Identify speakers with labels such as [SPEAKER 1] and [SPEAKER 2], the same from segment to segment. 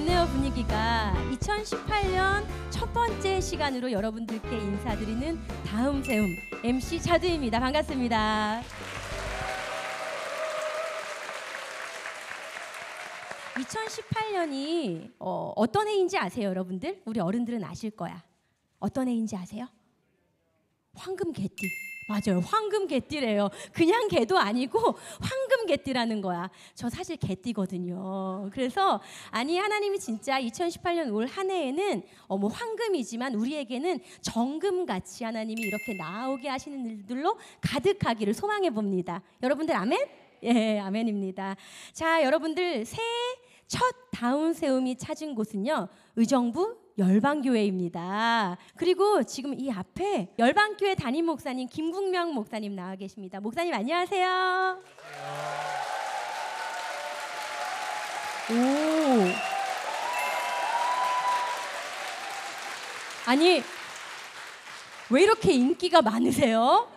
[SPEAKER 1] 좋네요 분위기가. 2018년 첫 번째 시간으로 여러분들께 인사드리는 다음 세움 MC 자두입니다. 반갑습니다. 2018년이 어, 어떤 해인지 아세요 여러분들? 우리 어른들은 아실 거야. 어떤 해인지 아세요? 황금 개띠 맞아요. 황금 개띠래요. 그냥 개도 아니고 황금 개띠라는 거야. 저 사실 개띠거든요. 그래서 아니 하나님이 진짜 2018년 올 한 해에는 어 뭐 황금이지만 우리에게는 정금 같이 하나님이 이렇게 나오게 하시는 일들로 가득하기를 소망해 봅니다. 여러분들 아멘? 예, 아멘입니다. 자, 여러분들 새해 첫 다운 세움이 찾은 곳은요. 의정부 열방교회입니다. 그리고 지금 이 앞에 열방교회 담임 목사님 김국명 목사님 나와 계십니다. 목사님 안녕하세요. 오. 아니 왜 이렇게 인기가 많으세요?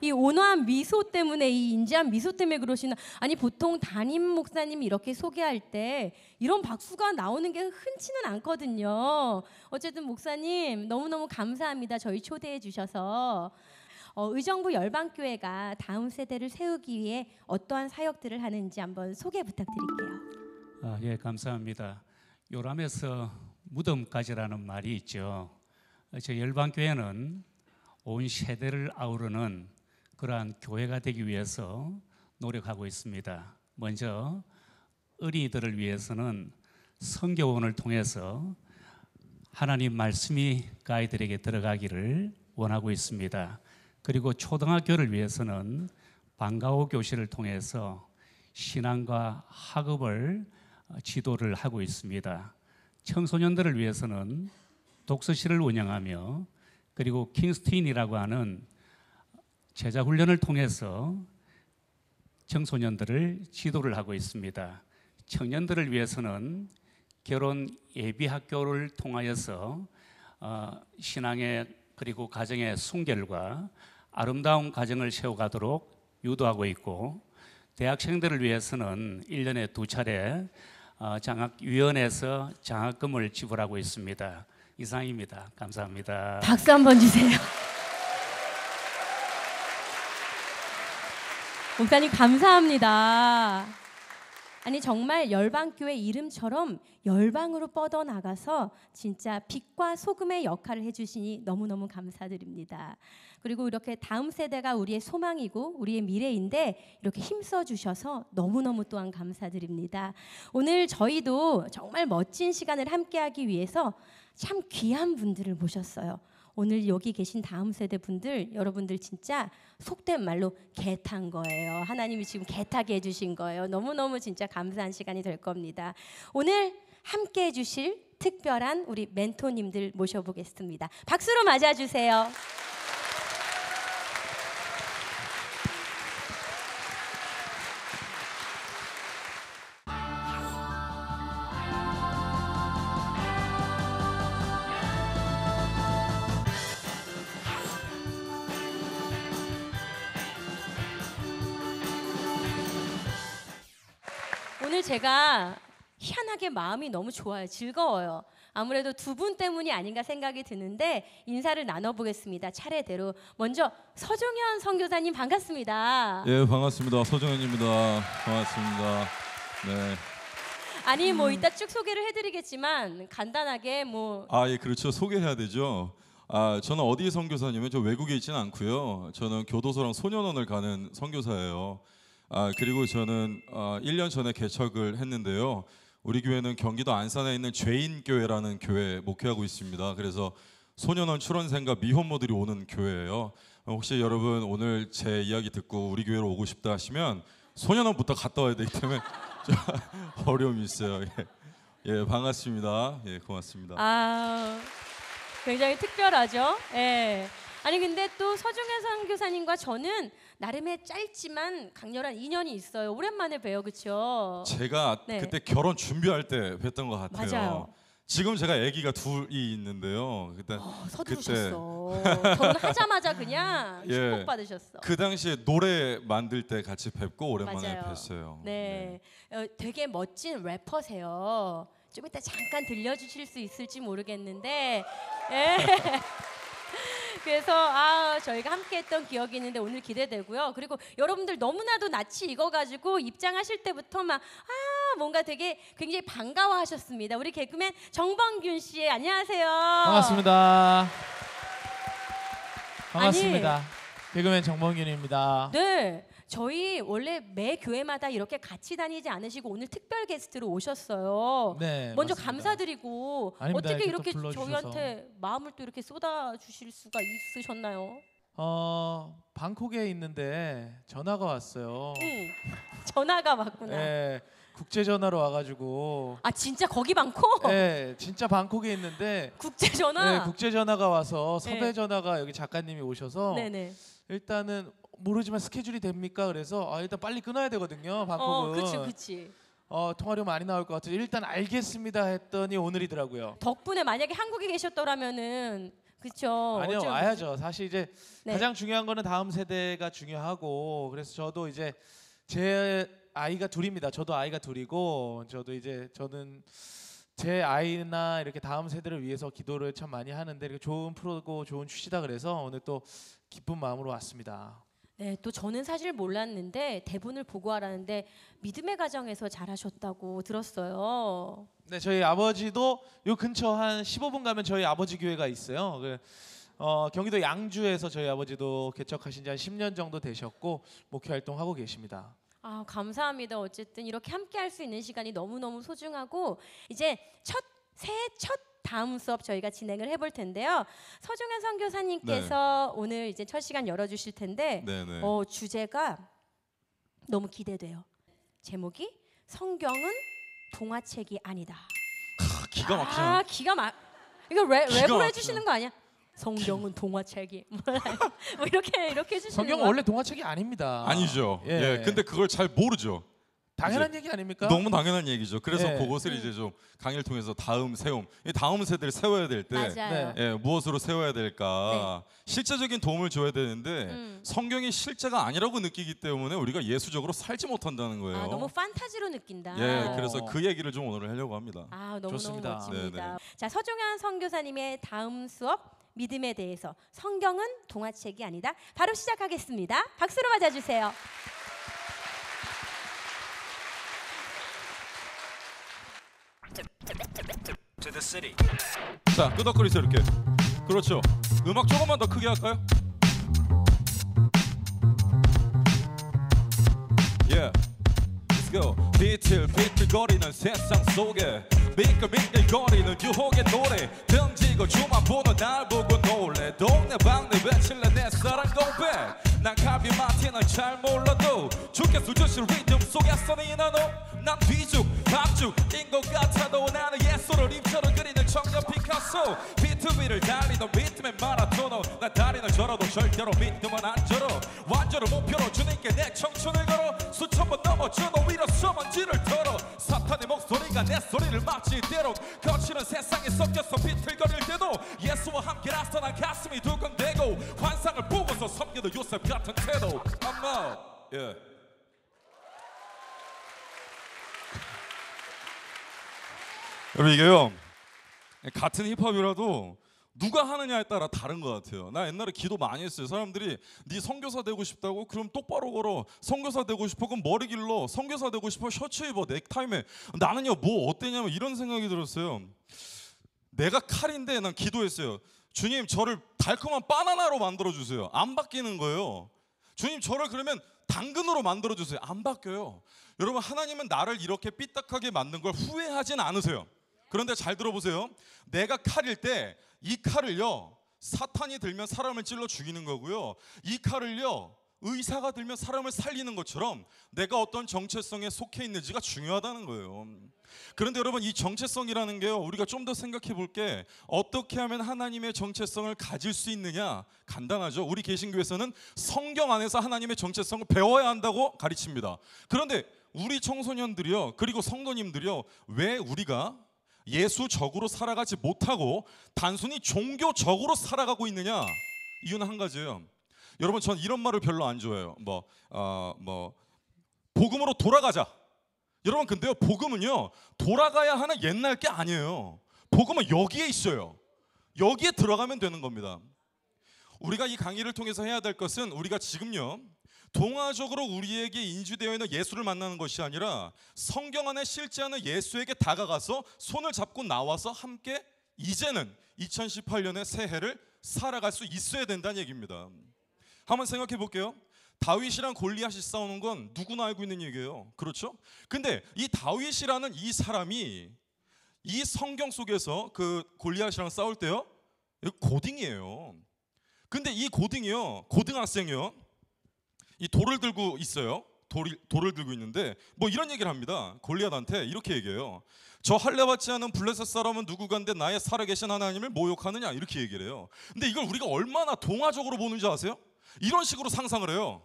[SPEAKER 1] 이 온화한 미소 때문에 이 인지한 미소 때문에 그러시나 아니 보통 담임 목사님이 이렇게 소개할 때 이런 박수가 나오는 게 흔치는 않거든요. 어쨌든 목사님 너무너무 감사합니다. 저희 초대해 주셔서 어, 의정부 열방교회가 다음 세대를 세우기 위해 어떠한 사역들을 하는지 한번 소개 부탁드릴게요.
[SPEAKER 2] 아, 예, 감사합니다. 요람에서 무덤까지라는 말이 있죠. 저 열방교회는 온 세대를 아우르는 그러한 교회가 되기 위해서 노력하고 있습니다. 먼저 어린이들을 위해서는 성교원을 통해서 하나님 말씀이 그 아이들에게 들어가기를 원하고 있습니다. 그리고 초등학교를 위해서는 방과후 교실을 통해서 신앙과 학업을 지도를 하고 있습니다. 청소년들을 위해서는 독서실을 운영하며 그리고 킹스틴이라고 하는 제자 훈련을 통해서 청소년들을 지도를 하고 있습니다. 청년들을 위해서는 결혼 예비 학교를 통하여서 어, 신앙의 그리고 가정의 순결과 아름다운 가정을 세워가도록 유도하고 있고 대학생들을 위해서는 1년에 두 차례 어, 장학위원회에서 장학금을 지불하고 있습니다. 이상입니다. 감사합니다.
[SPEAKER 1] 박수 한번 주세요. 목사님 감사합니다. 아니 정말 열방교회 이름처럼 열방으로 뻗어 나가서 진짜 빛과 소금의 역할을 해주시니 너무너무 감사드립니다. 그리고 이렇게 다음 세대가 우리의 소망이고 우리의 미래인데 이렇게 힘써 주셔서 너무너무 또한 감사드립니다. 오늘 저희도 정말 멋진 시간을 함께하기 위해서 참 귀한 분들을 모셨어요. 오늘 여기 계신 다음 세대 분들 여러분들 진짜 속된 말로 개탄 거예요. 하나님이 지금 개타게 해주신 거예요. 너무너무 진짜 감사한 시간이 될 겁니다. 오늘 함께 해주실 특별한 우리 멘토님들 모셔보겠습니다. 박수로 맞아주세요. 오늘 제가 희한하게 마음이 너무 좋아요. 즐거워요. 아무래도 두 분 때문이 아닌가 생각이 드는데 인사를 나눠보겠습니다. 차례대로 먼저 서종현 선교사님 반갑습니다.
[SPEAKER 3] 예 반갑습니다 서정현입니다 반갑습니다 네.
[SPEAKER 1] 아니 뭐 이따 쭉 소개를 해드리겠지만 간단하게 뭐
[SPEAKER 3] 아 예 그렇죠 소개해야 되죠 아 저는 어디 선교사냐면 저 외국에 있지는 않고요 저는 교도소랑 소년원을 가는 선교사예요 아 그리고 저는 아, 1년 전에 개척을 했는데요 우리 교회는 경기도 안산에 있는 죄인 교회라는 교회 목회하고 있습니다 그래서 소년원 출원생과 미혼모들이 오는 교회예요 혹시 여러분 오늘 제 이야기 듣고 우리 교회로 오고 싶다 하시면 소년원부터 갔다 와야 되기 때문에 좀 어려움이 있어요. 예, 예 반갑습니다. 예 고맙습니다.
[SPEAKER 1] 아 굉장히 특별하죠. 예. 아니 근데 또 서중현 선교사님과 저는 나름의 짧지만 강렬한 인연이 있어요. 오랜만에 봬요, 그렇죠?
[SPEAKER 3] 제가
[SPEAKER 1] 네.
[SPEAKER 3] 그때 결혼 준비할 때 뵀던 것 같아요.
[SPEAKER 1] 맞아요.
[SPEAKER 3] 지금 제가 아기가 둘이 있는데요. 그때
[SPEAKER 1] 어, 서두르셨어. 저는 하자마자 그냥
[SPEAKER 3] 예.
[SPEAKER 1] 축복 받으셨어.
[SPEAKER 3] 그 당시에 노래 만들 때 같이 뵙고 오랜만에
[SPEAKER 1] 맞아요.
[SPEAKER 3] 뵀어요.
[SPEAKER 1] 네, 어, 되게 멋진 래퍼세요. 좀 이따 잠깐 들려주실 수 있을지 모르겠는데, 예. 그래서 아 저희가 함께했던 기억이 있는데 오늘 기대되고요. 그리고 여러분들 너무나도 낯이 익어가지고 입장하실 때부터 막 아 뭔가 되게 굉장히 반가워하셨습니다. 우리 개그맨 정범균 씨 안녕하세요.
[SPEAKER 4] 반갑습니다. 반갑습니다. 개그맨 정범균입니다.
[SPEAKER 1] 네, 저희 원래 매 교회마다 이렇게 같이 다니지 않으시고 오늘 특별 게스트로 오셨어요.
[SPEAKER 4] 네.
[SPEAKER 1] 먼저
[SPEAKER 4] 맞습니다.
[SPEAKER 1] 감사드리고
[SPEAKER 4] 아닙니다.
[SPEAKER 1] 어떻게
[SPEAKER 4] 이렇게
[SPEAKER 1] 이렇게. 저희한테 마음을 또 이렇게 쏟아 주실 수가 있으셨나요?
[SPEAKER 4] 어 방콕에 있는데 전화가 왔어요.
[SPEAKER 1] 응. 전화가 왔구나.
[SPEAKER 4] 예, 국제 전화로 와가지고.
[SPEAKER 1] 아 진짜 거기 많고
[SPEAKER 4] 예, 진짜 방콕에 있는데.
[SPEAKER 1] 국제 전화.
[SPEAKER 4] 예, 국제 전화가 와서 섭외
[SPEAKER 1] 네.
[SPEAKER 4] 전화가 여기 작가님이 오셔서
[SPEAKER 1] 네네.
[SPEAKER 4] 일단은 모르지만 스케줄이 됩니까? 그래서 아, 일단 빨리 끊어야 되거든요.
[SPEAKER 1] 어,
[SPEAKER 4] 방콕은.
[SPEAKER 1] 그치 그치.
[SPEAKER 4] 어, 통화료 많이 나올 것 같아서 일단 알겠습니다 했더니 오늘이더라고요.
[SPEAKER 1] 덕분에 만약에 한국에 계셨더라면은 그쵸.
[SPEAKER 4] 아니요 와야죠. 사실 이제
[SPEAKER 1] 네.
[SPEAKER 4] 가장 중요한 거는 다음 세대가 중요하고 그래서 저도 이제 제 아이가 둘입니다. 저도 아이가 둘이고 저도 이제 저는 제 아이나 이렇게 다음 세대를 위해서 기도를 참 많이 하는데 이렇게 좋은 프로고 좋은 취지다 그래서 오늘 또 기쁜 마음으로 왔습니다.
[SPEAKER 1] 네, 또 저는 사실 몰랐는데 대본을 보고 알았는데 믿음의 가정에서 잘하셨다고 들었어요.
[SPEAKER 4] 네, 저희 아버지도 요 근처 한 15분 가면 저희 아버지 교회가 있어요. 그 어, 경기도 양주에서 저희 아버지도 개척하신 지 한 10년 정도 되셨고 목회 활동하고 계십니다.
[SPEAKER 1] 아, 감사합니다. 어쨌든 이렇게 함께 할 수 있는 시간이 너무너무 소중하고 이제 첫 새해 첫 다음 수업 저희가 진행을 해볼 텐데요. 서종현 선교사님께서 오늘 이제 첫 시간 열어주실 텐데
[SPEAKER 3] 네네.
[SPEAKER 1] 어, 주제가 너무 기대돼요. 제목이 성경은 동화책이 아니다.
[SPEAKER 3] 아, 기가 막히네.
[SPEAKER 1] 아 기가 막 이거 랩,
[SPEAKER 3] 막히네.
[SPEAKER 1] 해주시는 거 아니야? 성경은 동화책이. 뭐 이렇게 이렇게 해주시는
[SPEAKER 4] 성경은? 원래 동화책이 아닙니다.
[SPEAKER 3] 아니죠.
[SPEAKER 4] 예.
[SPEAKER 3] 예. 근데 그걸 잘 모르죠.
[SPEAKER 4] 당연한 얘기 아닙니까?
[SPEAKER 3] 너무 당연한 얘기죠. 그래서
[SPEAKER 4] 예.
[SPEAKER 3] 그것을 이제 좀 강의를 통해서 다음 세움, 이 다음 세대를 세워야 될 때
[SPEAKER 1] 맞아요.
[SPEAKER 4] 네.
[SPEAKER 3] 예, 무엇으로 세워야 될까? 실제적인 도움을 줘야 되는데
[SPEAKER 1] 음.
[SPEAKER 3] 성경이 실제가 아니라고 느끼기 때문에 우리가 예수적으로 살지 못한다는 거예요.
[SPEAKER 1] 아 너무 판타지로 느낀다.
[SPEAKER 3] 예, 그래서 그 얘기를 좀 오늘 하려고 합니다.
[SPEAKER 1] 아 너무 너무
[SPEAKER 4] 좋습니다.
[SPEAKER 1] 멋집니다.
[SPEAKER 3] 네네.
[SPEAKER 1] 자 서종현 선교사님의 다음 수업 믿음에 대해서 성경은 동화책이 아니다. 바로 시작하겠습니다. 박수로 맞아주세요.
[SPEAKER 3] 자, 끄덕거리세요 이렇게. 그렇죠. 음악 조금만 더 크게 할까요? Yeah. Let's go. 비틀 비틀거리는 세상 속에 미끌미끌거리는 유혹의 노래 던지고 주만 보는 날 보고 놀래 동네 방네 외칠래 내 사랑 고백 난 칼빈 마틴은 잘 몰라도 주께서 주신 리듬 속에서 니나노 난 뒤죽 박죽인 것 같아도 나는 예수를 입처럼 그리는 청년 피카소. 비트 위를 달리던 리듬의 마라토너. 난 다리는 절어도 절대로 믿음은 안 절어. 완전을 목표로 주님께 내 청춘을 걸어. 수천 번 넘어져도 위로 서먼지를 털어. 사탄의 목소리가 내 소리를 마치 이대로 거치는 세상에 섞여서 비틀거릴 때도 예수와 함께라서 난 가슴이 두근대고 환상을 보고서 섬기는 요셉 같은 태도. 엄마 예. 여러분 이게요 같은 힙합이라도 누가 하느냐에 따라 다른 것 같아요. 나 옛날에 기도 많이 했어요. 사람들이 네 선교사 되고 싶다고 그럼 똑바로 걸어. 선교사 되고 싶어 그럼 머리 길러. 선교사 되고 싶어 셔츠 입어 넥타이매. 나는요 뭐 어때냐면 이런 생각이 들었어요. 내가 칼인데 난 기도했어요. 주님 저를 달콤한 바나나로 만들어 주세요. 안 바뀌는 거예요. 주님 저를 그러면 당근으로 만들어 주세요. 안 바뀌어요. 여러분 하나님은 나를 이렇게 삐딱하게 만든 걸 후회하진 않으세요. 그런데 잘 들어보세요. 내가 칼일 때 이 칼을요 사탄이 들면 사람을 찔러 죽이는 거고요. 이 칼을요 의사가 들면 사람을 살리는 것처럼 내가 어떤 정체성에 속해 있는지가 중요하다는 거예요. 그런데 여러분 이 정체성이라는 게요 우리가 좀 더 생각해 볼 게 어떻게 하면 하나님의 정체성을 가질 수 있느냐 간단하죠 우리 개신교에서는 성경 안에서 하나님의 정체성을 배워야 한다고 가르칩니다 그런데 우리 청소년들이요 그리고 성도님들이요 왜 우리가 예수적으로 살아가지 못하고 단순히 종교적으로 살아가고 있느냐? 이유는 한 가지예요. 여러분 전 이런 말을 별로 안 좋아해요. 뭐 어, 뭐 복음으로 돌아가자. 여러분 근데요 복음은요 돌아가야 하는 옛날 게 아니에요. 복음은 여기에 있어요. 여기에 들어가면 되는 겁니다. 우리가 이 강의를 통해서 해야 될 것은 우리가 지금요 동화적으로 우리에게 인주되어 있는 예수를 만나는 것이 아니라 성경 안에 실제하는 예수에게 다가가서 손을 잡고 나와서 함께 이제는 2018년의 새해를 살아갈 수 있어야 된다는 얘기입니다. 한번 생각해 볼게요. 다윗이랑 골리앗이 싸우는 건 누구나 알고 있는 얘기예요. 그렇죠? 근데 이 다윗이라는 이 사람이 이 성경 속에서 그 골리앗이랑 싸울 때요. 고딩이에요. 근데 이 고딩이요. 고등학생이요. 이 돌을 들고 있어요. 돌이, 돌을 들고 있는데 뭐 이런 얘기를 합니다. 골리앗한테 이렇게 얘기해요. 저 할례 받지 않은 블레셋 사람은 누구간데 나의 살아계신 하나님을 모욕하느냐 이렇게 얘기를 해요. 근데 이걸 우리가 얼마나 동화적으로 보는지 아세요? 이런 식으로 상상을 해요.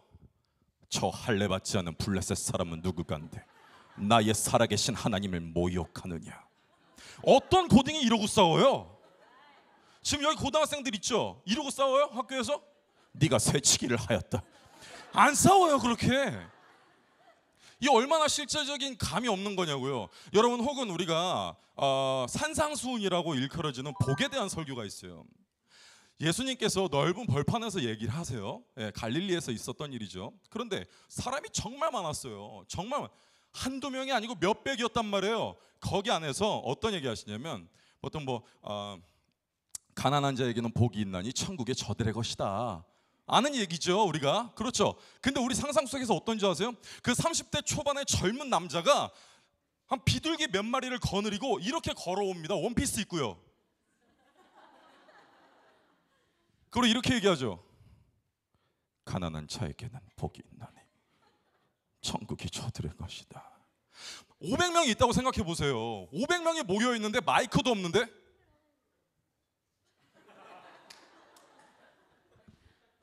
[SPEAKER 3] 저 할례 받지 않은 블레셋 사람은 누구간데 나의 살아계신 하나님을 모욕하느냐. 어떤 고딩이 이러고 싸워요? 지금 여기 고등학생들 있죠? 이러고 싸워요? 학교에서? 네가 새치기를 하였다. 안 싸워요 그렇게. 이 얼마나 실제적인 감이 없는 거냐고요. 여러분 혹은 우리가 어, 산상수훈이라고 일컬어지는 복에 대한 설교가 있어요. 예수님께서 넓은 벌판에서 얘기를 하세요. 예, 갈릴리에서 있었던 일이죠. 그런데 사람이 정말 많았어요. 정말 한두 명이 아니고 몇백이었단 말이에요. 거기 안에서 어떤 얘기 하시냐면 보통 뭐 어, 가난한 자에게는 복이 있나니 천국의 저들의 것이다. 아는 얘기죠, 우리가. 그렇죠. 근데 우리 상상 속에서 어떤 줄 아세요? 그 30대 초반의 젊은 남자가 한 비둘기 몇 마리를 거느리고 이렇게 걸어옵니다. 원피스 입고요. 그리고 이렇게 얘기하죠. 가난한 자에게는 복이 있나니 천국이 저들의 것이다. 500명이 있다고 생각해 보세요. 500명이 모여 있는데 마이크도 없는데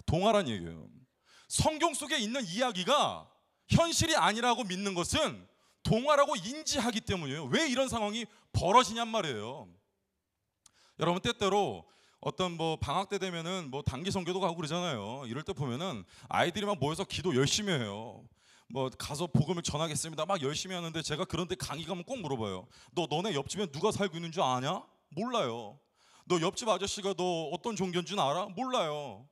[SPEAKER 3] 동화란 얘기예요. 성경 속에 있는 이야기가 현실이 아니라고 믿는 것은 동화라고 인지하기 때문이에요. 왜 이런 상황이 벌어지냔 말이에요. 여러분 때때로 어떤 뭐 방학 때 되면은 뭐 단기 선교도 가고 그러잖아요. 이럴 때 보면은 아이들이 막 모여서 기도 열심히 해요. 뭐 가서 복음을 전하겠습니다. 막 열심히 하는데 제가 그런데 강의 가면 꼭 물어봐요. 너 너네 옆집에 누가 살고 있는 줄 아냐? 몰라요. 너 옆집 아저씨가 너 어떤 종교인 줄 알아? 몰라요.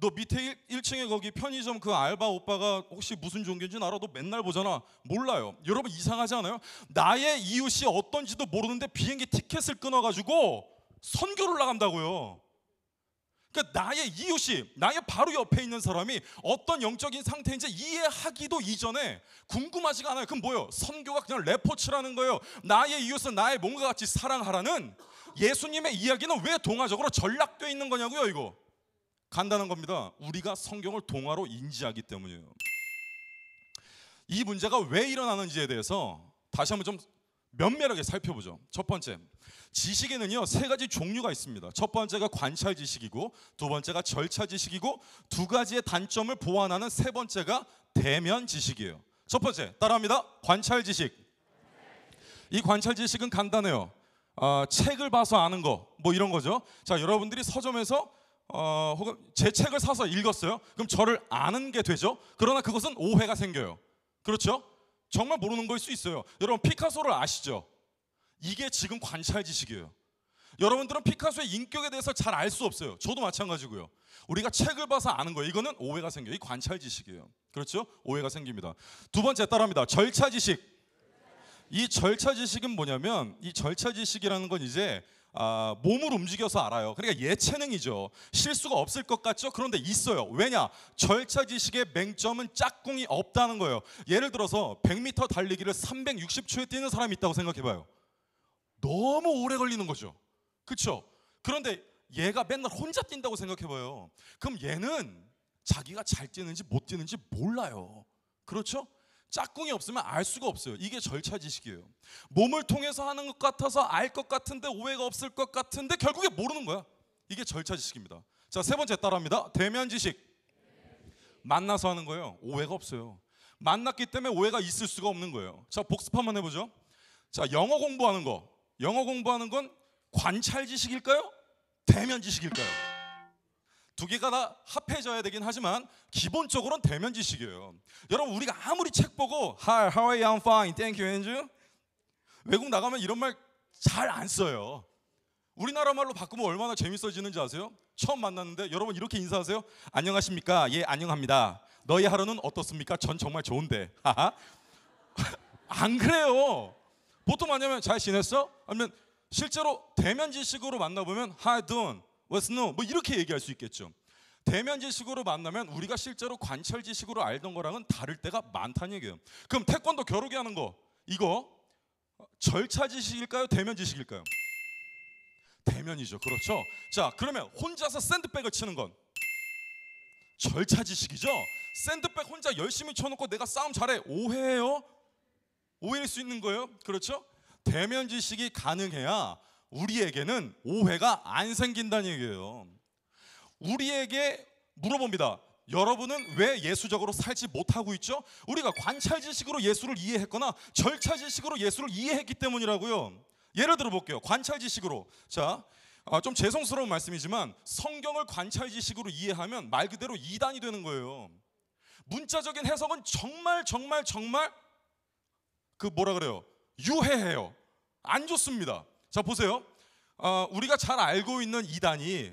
[SPEAKER 3] 너 밑에 1, 층에 거기 편의점 그 알바 오빠가 혹시 무슨 종교인지 알아? 너 맨날 보잖아. 몰라요. 여러분 이상하지 않아요? 나의 이웃이 어떤지도 모르는데 비행기 티켓을 끊어가지고 선교를 나간다고요. 그러니까 나의 이웃이 나의 바로 옆에 있는 사람이 어떤 영적인 상태인지 이해하기도 이전에 궁금하지가 않아요. 그럼 뭐예요? 선교가 그냥 레포츠라는 거예요. 나의 이웃은 나의 몸과 같이 사랑하라는 예수님의 이야기는 왜 동화적으로 전락되어 있는 거냐고요, 이거. 간단한 겁니다. 우리가 성경을 동화로 인지하기 때문이에요. 이 문제가 왜 일어나는지에 대해서 다시 한번 좀 면밀하게 살펴보죠. 첫 번째, 지식에는요 세 가지 종류가 있습니다. 첫 번째가 관찰 지식이고, 두 번째가 절차 지식이고, 두 가지의 단점을 보완하는 세 번째가 대면 지식이에요. 첫 번째, 따라합니다. 관찰 지식. 이 관찰 지식은 간단해요. 어, 책을 봐서 아는 거, 뭐 이런 거죠. 자, 여러분들이 서점에서 어, 혹은 제 책을 사서 읽었어요. 그럼 저를 아는 게 되죠. 그러나 그것은 오해가 생겨요. 그렇죠? 정말 모르는 걸 수 있어요. 여러분 피카소를 아시죠? 이게 지금 관찰 지식이에요. 여러분들은 피카소의 인격에 대해서 잘 알 수 없어요. 저도 마찬가지고요. 우리가 책을 봐서 아는 거예요. 이거는 오해가 생겨요. 이 관찰 지식이에요. 그렇죠? 오해가 생깁니다. 두 번째 따라합니다. 절차 지식. 이 절차 지식은 뭐냐면 이 절차 지식이라는 건 이제 아, 몸을 움직여서 알아요. 그러니까 예체능이죠. 실수가 없을 것 같죠? 그런데 있어요. 왜냐? 절차 지식의 맹점은 짝꿍이 없다는 거예요. 예를 들어서 100m 달리기를 360초에 뛰는 사람이 있다고 생각해 봐요. 너무 오래 걸리는 거죠. 그렇죠? 그런데 얘가 맨날 혼자 뛴다고 생각해 봐요. 그럼 얘는 자기가 잘 뛰는지 못 뛰는지 몰라요. 그렇죠? 짝꿍이 없으면 알 수가 없어요. 이게 절차 지식이에요. 몸을 통해서 하는 것 같아서 알 것 같은데 오해가 없을 것 같은데 결국에 모르는 거야. 이게 절차 지식입니다. 자, 세 번째 따라합니다. 대면 지식. 만나서 하는 거예요. 오해가 없어요. 만났기 때문에 오해가 있을 수가 없는 거예요. 자, 복습 한번 해보죠. 자, 영어 공부하는 거. 영어 공부하는 건 관찰 지식일까요? 대면 지식일까요? 두 개가 다 합해져야 되긴 하지만 기본적으로는 대면 지식이에요. 여러분 우리가 아무리 책 보고 Hi, how are you? I'm fine. Thank you, and you? 외국 나가면 이런 말 잘 안 써요. 우리나라 말로 바꾸면 얼마나 재밌어지는지 아세요? 처음 만났는데 여러분 이렇게 인사하세요. 안녕하십니까? 예, 안녕합니다. 너희 하루는 어떻습니까? 전 정말 좋은데. 안 그래요. 보통 뭐냐면 잘 지냈어? 아니면 실제로 대면 지식으로 만나보면 Hi, doing? What's new? 뭐 이렇게 얘기할 수 있겠죠. 대면 지식으로 만나면 우리가 실제로 관찰 지식으로 알던 거랑은 다를 때가 많다는 얘기예요. 그럼 태권도 겨루기 하는 거 이거 절차 지식일까요? 대면 지식일까요? 대면이죠. 그렇죠. 자, 그러면 혼자서 샌드백을 치는 건 절차 지식이죠. 샌드백 혼자 열심히 쳐놓고 내가 싸움 잘해 오해예요. 오해일 수 있는 거예요. 그렇죠? 대면 지식이 가능해야 우리에게는 오해가 안 생긴다는 얘기예요. 우리에게 물어봅니다. 여러분은 왜 예수적으로 살지 못하고 있죠? 우리가 관찰 지식으로 예수를 이해했거나 절차 지식으로 예수를 이해했기 때문이라고요. 예를 들어 볼게요. 관찰 지식으로. 자, 아, 좀 죄송스러운 말씀이지만 성경을 관찰 지식으로 이해하면 말 그대로 이단이 되는 거예요. 문자적인 해석은 정말 정말 정말 그 뭐라 그래요? 유해해요. 안 좋습니다. 자 보세요. 어, 우리가 잘 알고 있는 이단이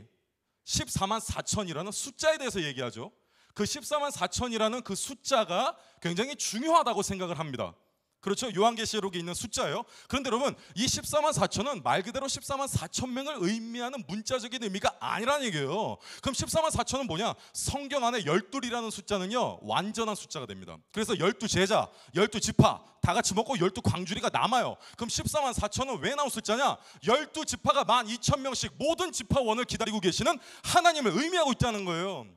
[SPEAKER 3] 14만 4천이라는 숫자에 대해서 얘기하죠. 그 14만 4천이라는 그 숫자가 굉장히 중요하다고 생각을 합니다. 그렇죠? 요한계시록에 있는 숫자예요. 그런데 여러분, 이 14만 4천은 말 그대로 14만 4천 명을 의미하는 문자적인 의미가 아니라는 얘기예요. 그럼 14만 4천은 뭐냐? 성경 안에 열둘이라는 숫자는요, 완전한 숫자가 됩니다. 그래서 열두 제자, 열두 지파 다 같이 먹고 열두 광주리가 남아요. 그럼 14만 4천은 왜 나온 숫자냐? 열두 지파가 만 2천 명씩 모든 지파원을 기다리고 계시는 하나님을 의미하고 있다는 거예요.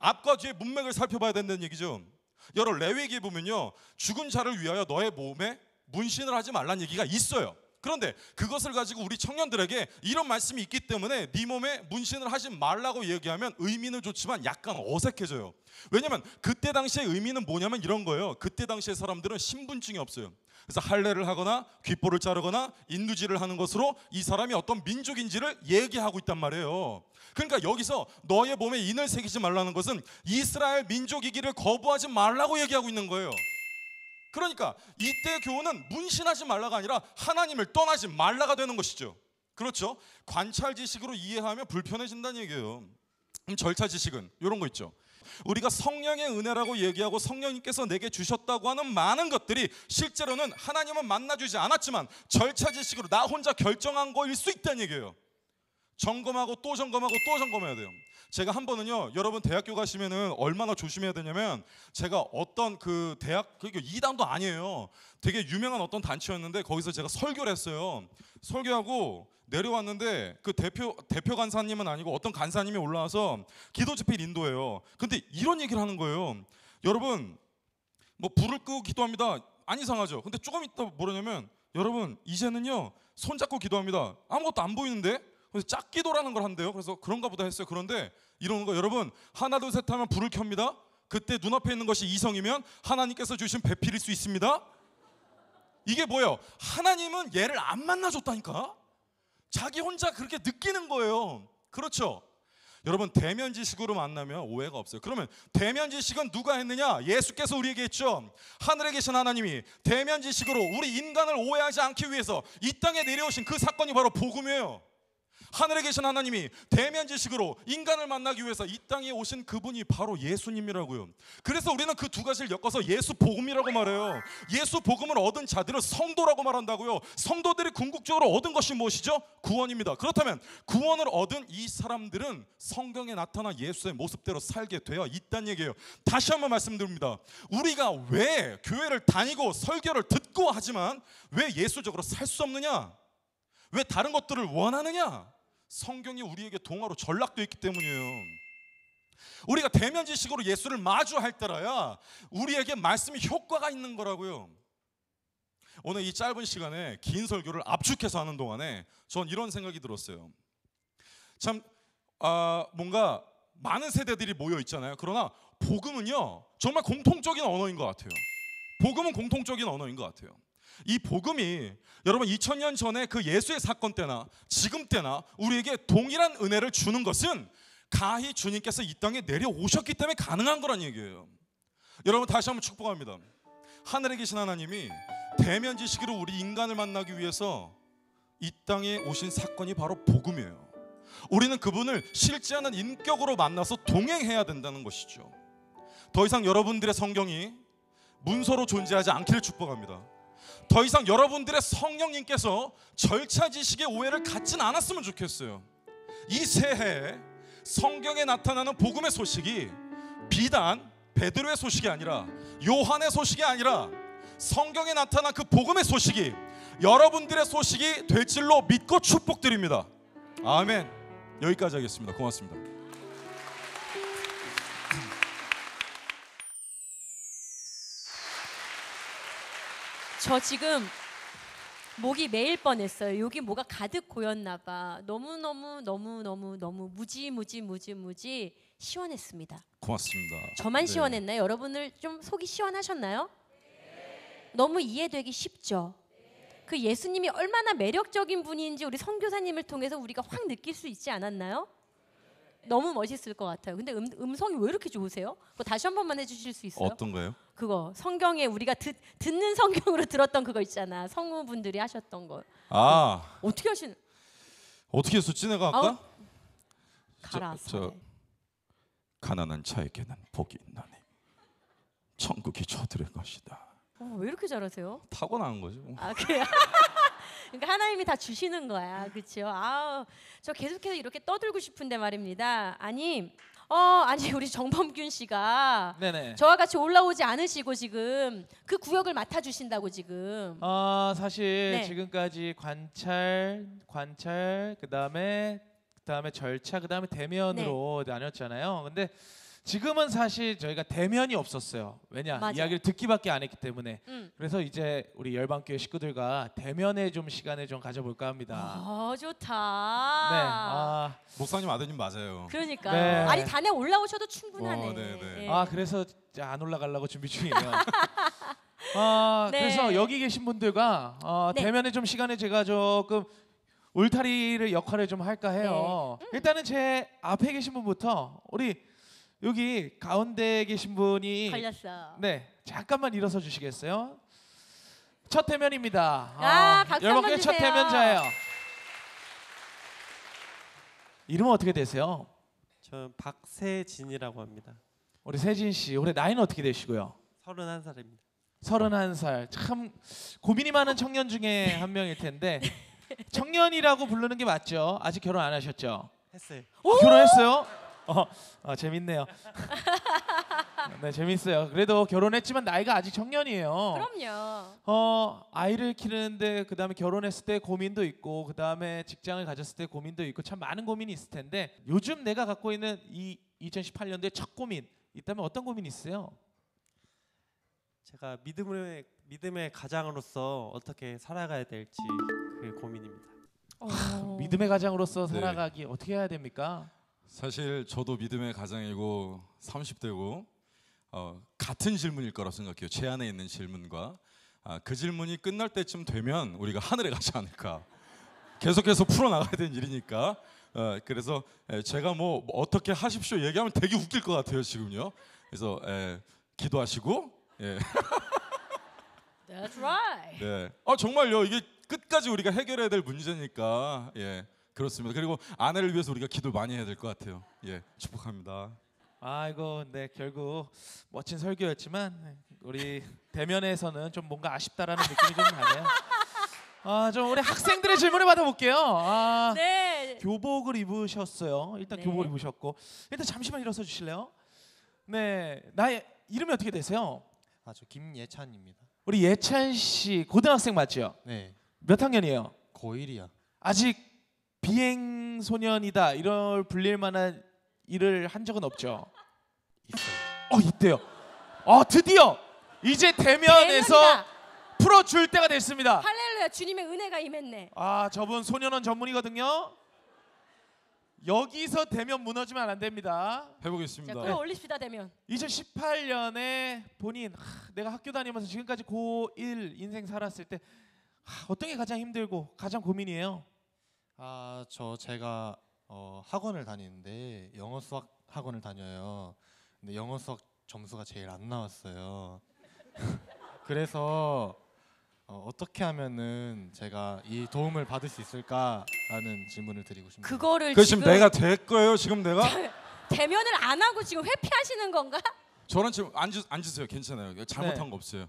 [SPEAKER 3] 앞과 뒤의 문맥을 살펴봐야 된다는 얘기죠. 여러 레위기에 보면요 죽은 자를 위하여 너의 몸에 문신을 하지 말라는 얘기가 있어요. 그런데 그것을 가지고 우리 청년들에게 이런 말씀이 있기 때문에 네 몸에 문신을 하지 말라고 얘기하면 의미는 좋지만 약간 어색해져요. 왜냐면 그때 당시의 의미는 뭐냐면 이런 거예요. 그때 당시의 사람들은 신분증이 없어요. 그래서 할례를 하거나 귓볼을 자르거나 인두질을 하는 것으로 이 사람이 어떤 민족인지를 얘기하고 있단 말이에요. 그러니까 여기서 너의 몸에 인을 새기지 말라는 것은 이스라엘 민족이기를 거부하지 말라고 얘기하고 있는 거예요. 그러니까 이때 교훈은 문신하지 말라가 아니라 하나님을 떠나지 말라가 되는 것이죠. 그렇죠? 관찰 지식으로 이해하면 불편해진다는 얘기예요. 그럼 절차 지식은 이런 거 있죠. 우리가 성령의 은혜라고 얘기하고 성령님께서 내게 주셨다고 하는 많은 것들이 실제로는 하나님은 만나주지 않았지만 절차 지식으로 나 혼자 결정한 거일 수 있다는 얘기예요. 점검하고 또 점검하고 또 점검해야 돼요. 제가 한 번은요, 여러분 대학교 가시면은 얼마나 조심해야 되냐면 제가 어떤 그 대학 그게 이단도 아니에요. 되게 유명한 어떤 단체였는데 거기서 제가 설교를 했어요. 설교하고 내려왔는데 그 대표 대표 간사님은 아니고 어떤 간사님이 올라와서 기도 집회를 인도해요. 근데 이런 얘기를 하는 거예요. 여러분 뭐 불을 끄고 기도합니다. 안 이상하죠. 근데 조금 있다 뭐냐면 여러분 이제는요 손 잡고 기도합니다. 아무것도 안 보이는데 그래서 짝기도라는 걸 한대요. 그래서 그런가 보다 했어요. 그런데 이러는 거 여러분 하나 둘 셋 하면 불을 켭니다. 그때 눈앞에 있는 것이 이성이면 하나님께서 주신 배필일 수 있습니다. 이게 뭐예요? 하나님은 얘를 안 만나줬다니까. 자기 혼자 그렇게 느끼는 거예요. 그렇죠? 여러분 대면 지식으로 만나면 오해가 없어요. 그러면 대면 지식은 누가 했느냐? 예수께서 우리에게 했죠. 하늘에 계신 하나님이 대면 지식으로 우리 인간을 오해하지 않기 위해서 이 땅에 내려오신 그 사건이 바로 복음이에요. 하늘에 계신 하나님이 대면 지식으로 인간을 만나기 위해서 이 땅에 오신 그분이 바로 예수님이라고요. 그래서 우리는 그 두 가지를 엮어서 예수 복음이라고 말해요. 예수 복음을 얻은 자들은 성도라고 말한다고요. 성도들이 궁극적으로 얻은 것이 무엇이죠? 구원입니다. 그렇다면 구원을 얻은 이 사람들은 성경에 나타난 예수의 모습대로 살게 되어 있다는 얘기예요. 다시 한번 말씀드립니다. 우리가 왜 교회를 다니고 설교를 듣고 하지만 왜 예수적으로 살 수 없느냐? 왜 다른 것들을 원하느냐? 성경이 우리에게 동화로 전락되어 있기 때문이에요. 우리가 대면 지식으로 예수를 마주할 때라야 우리에게 말씀이 효과가 있는 거라고요. 오늘 이 짧은 시간에 긴 설교를 압축해서 하는 동안에 전 이런 생각이 들었어요. 참 아, 뭔가 많은 세대들이 모여 있잖아요. 그러나 복음은요 정말 공통적인 언어인 것 같아요. 복음은 공통적인 언어인 것 같아요. 이 복음이 여러분 2000년 전에 그 예수의 사건 때나 지금 때나 우리에게 동일한 은혜를 주는 것은 가히 주님께서 이 땅에 내려오셨기 때문에 가능한 거란 얘기예요. 여러분 다시 한번 축복합니다. 하늘에 계신 하나님이 대면 지식으로 우리 인간을 만나기 위해서 이 땅에 오신 사건이 바로 복음이에요. 우리는 그분을 실제하는 인격으로 만나서 동행해야 된다는 것이죠. 더 이상 여러분들의 성경이 문서로 존재하지 않기를 축복합니다. 더 이상 여러분들의 성령님께서 절차 지식의 오해를 갖진 않았으면 좋겠어요. 이 새해에 성경에 나타나는 복음의 소식이 비단 베드로의 소식이 아니라 요한의 소식이 아니라 성경에 나타난 그 복음의 소식이 여러분들의 소식이 될 줄로 믿고 축복드립니다. 아멘. 여기까지 하겠습니다. 고맙습니다.
[SPEAKER 1] 저 지금 목이 메일 뻔했어요. 여기 뭐가 가득 고였나 봐. 너무 너무 너무 너무 너무 무지 무지 무지 무지 시원했습니다.
[SPEAKER 3] 고맙습니다.
[SPEAKER 1] 저만
[SPEAKER 3] 네.
[SPEAKER 1] 시원했나요? 여러분들 좀 속이 시원하셨나요? 너무 이해되기 쉽죠. 그 예수님이 얼마나 매력적인 분인지 우리 선교사님을 통해서 우리가 확 느낄 수 있지 않았나요? 너무 멋있을 것 같아요. 근데 음, 음성이 왜 이렇게 좋으세요? 다시 한 번만 해주실 수 있어요?
[SPEAKER 3] 어떤 거요?
[SPEAKER 1] 그거 성경에 우리가 듣, 듣는 성경으로 들었던 그거 있잖아. 성우분들이 하셨던 거.
[SPEAKER 3] 아
[SPEAKER 1] 어떻게 하시는?
[SPEAKER 3] 어떻게 했었지 내가 아까?
[SPEAKER 1] 아우, 가라.
[SPEAKER 3] 저- 저- 가난한 자에게는 복이 있나니 천국이 저들의 것이다.
[SPEAKER 1] 어, 왜 이렇게 잘하세요?
[SPEAKER 3] 타고난 거죠.
[SPEAKER 1] 아 그래요? 그러니까 하나님이 다 주시는 거야, 그렇죠? 아우, 저 계속해서 이렇게 떠들고 싶은데 말입니다. 아니, 어, 아니 우리 정범균 씨가
[SPEAKER 4] 네네.
[SPEAKER 1] 저와 같이 올라오지 않으시고 지금 그 구역을 맡아 주신다고 지금.
[SPEAKER 4] 아 사실
[SPEAKER 1] 네.
[SPEAKER 4] 지금까지 관찰, 관찰, 그 다음에 그 다음에 절차, 그 다음에 대면으로
[SPEAKER 1] 네.
[SPEAKER 4] 나눴잖아요. 근데 지금은 사실 저희가 대면이 없었어요. 왜냐
[SPEAKER 1] 맞아요.
[SPEAKER 4] 이야기를 듣기밖에 안 했기 때문에.
[SPEAKER 1] 음.
[SPEAKER 4] 그래서 이제 우리 열방교회 식구들과 대면에 좀 시간을 좀 가져볼까 합니다.
[SPEAKER 1] 어, 좋다.
[SPEAKER 4] 네. 아,
[SPEAKER 3] 목사님 아드님 맞아요.
[SPEAKER 1] 그러니까
[SPEAKER 4] 네.
[SPEAKER 1] 아니 단에 올라오셔도 충분하네.
[SPEAKER 3] 어, 네, 네.
[SPEAKER 1] 예.
[SPEAKER 4] 아 그래서 안 올라가려고 준비 중이에요. 아
[SPEAKER 1] 네.
[SPEAKER 4] 그래서 여기 계신 분들과 어,
[SPEAKER 1] 네.
[SPEAKER 4] 대면에 좀 시간을 제가 조금 울타리를 역할을 좀 할까 해요.
[SPEAKER 1] 네. 음.
[SPEAKER 4] 일단은 제 앞에 계신 분부터 우리 여기 가운데 계신 분이
[SPEAKER 1] 걸렸어.
[SPEAKER 4] 네 잠깐만 일어서 주시겠어요? 첫 대면입니다.
[SPEAKER 1] 아, 박수 한번
[SPEAKER 4] 열방교회 첫
[SPEAKER 1] 주세요.
[SPEAKER 4] 대면자예요. 이름은 어떻게 되세요?
[SPEAKER 5] 저는 박세진이라고 합니다.
[SPEAKER 4] 우리 세진 씨 올해 나이는 어떻게 되시고요?
[SPEAKER 5] 31살입니다.
[SPEAKER 4] 31살 참 고민이 많은 청년 중에 한 명일 텐데 청년이라고 부르는 게 맞죠? 아직 결혼 안 하셨죠?
[SPEAKER 5] 했어요.
[SPEAKER 4] 아, 결혼했어요? 어, 아, 재밌네요. 네 재밌어요. 그래도 결혼했지만 나이가 아직 청년이에요.
[SPEAKER 1] 그럼요.
[SPEAKER 4] 어 아이를 키우는데 그 다음에 결혼했을 때 고민도 있고 그 다음에 직장을 가졌을 때 고민도 있고 참 많은 고민이 있을 텐데 요즘 내가 갖고 있는 이 2018년도의 첫 고민 있다면 어떤 고민이 있어요?
[SPEAKER 5] 제가 믿음의 믿음의 가장으로서 어떻게 살아가야 될지 그게 고민입니다.
[SPEAKER 1] 어.
[SPEAKER 4] 믿음의 가장으로서
[SPEAKER 3] 네.
[SPEAKER 4] 살아가기 어떻게 해야 됩니까?
[SPEAKER 3] 사실 저도 믿음의 가장이고 30대고 어, 같은 질문일 거라 생각해요. 제 안에 있는 질문과 아, 그 질문이 끝날 때쯤 되면 우리가 하늘에 가지 않을까. 계속해서 풀어 나가야 되는 일이니까. 어, 그래서 에, 제가 뭐 어떻게 하십시오 얘기하면 되게 웃길 것 같아요 지금요. 그래서 에, 기도하시고. 예.
[SPEAKER 1] That's right.
[SPEAKER 3] 네. 아 정말요. 이게 끝까지 우리가 해결해야 될 문제니까. 예. 그렇습니다. 그리고 아내를 위해서 우리가 기도 많이 해야 될 것 같아요. 예. 축복합니다.
[SPEAKER 4] 아이고, 네 결국 멋진 설교였지만 우리 대면에서는 좀 뭔가 아쉽다라는 느낌이 좀 나네요. 아, 좀 우리 학생들의 질문을 받아볼게요. 아,
[SPEAKER 1] 네.
[SPEAKER 4] 교복을 입으셨어요. 일단
[SPEAKER 1] 네.
[SPEAKER 4] 교복을 입으셨고 일단 잠시만 일어서 주실래요? 네, 나의 이름이 어떻게 되세요?
[SPEAKER 6] 아 저 김예찬입니다.
[SPEAKER 4] 우리 예찬 씨 고등학생 맞죠?
[SPEAKER 6] 네,
[SPEAKER 4] 몇 학년이에요?
[SPEAKER 6] 고1이야.
[SPEAKER 4] 아직 비행 소년이다 이럴 불릴 만한 일을 한 적은 없죠.
[SPEAKER 6] 있어요.
[SPEAKER 4] 어 있대요. 어 드디어 이제 대면에서
[SPEAKER 1] 대면이다.
[SPEAKER 4] 풀어줄 때가 됐습니다.
[SPEAKER 1] 할렐루야 주님의 은혜가 임했네.
[SPEAKER 4] 아 저분 소년원 전문이거든요. 여기서 대면 무너지면 안 됩니다.
[SPEAKER 1] 자,
[SPEAKER 3] 해보겠습니다.
[SPEAKER 1] 끌어 올립시다 되면.
[SPEAKER 4] 2018년에 본인 하, 내가 학교 다니면서 지금까지 고1 인생 살았을 때 하, 어떤 게 가장 힘들고 가장 고민이에요?
[SPEAKER 6] 아, 저 제가 어, 학원을 다니는데 영어 수학 학원을 다녀요. 근데 영어 수학 점수가 제일 안 나왔어요. 그래서 어, 어떻게 하면은 제가 이 도움을 받을 수 있을까라는 질문을 드리고 싶네요.
[SPEAKER 1] 그거를
[SPEAKER 3] 그
[SPEAKER 1] 지금
[SPEAKER 3] 지금 내가 될 거예요. 지금 내가
[SPEAKER 1] 대면을 안 하고 지금 회피하시는 건가?
[SPEAKER 3] 저런 질문 앉으, 앉으세요. 괜찮아요. 잘못한
[SPEAKER 4] 네.
[SPEAKER 3] 거 없어요.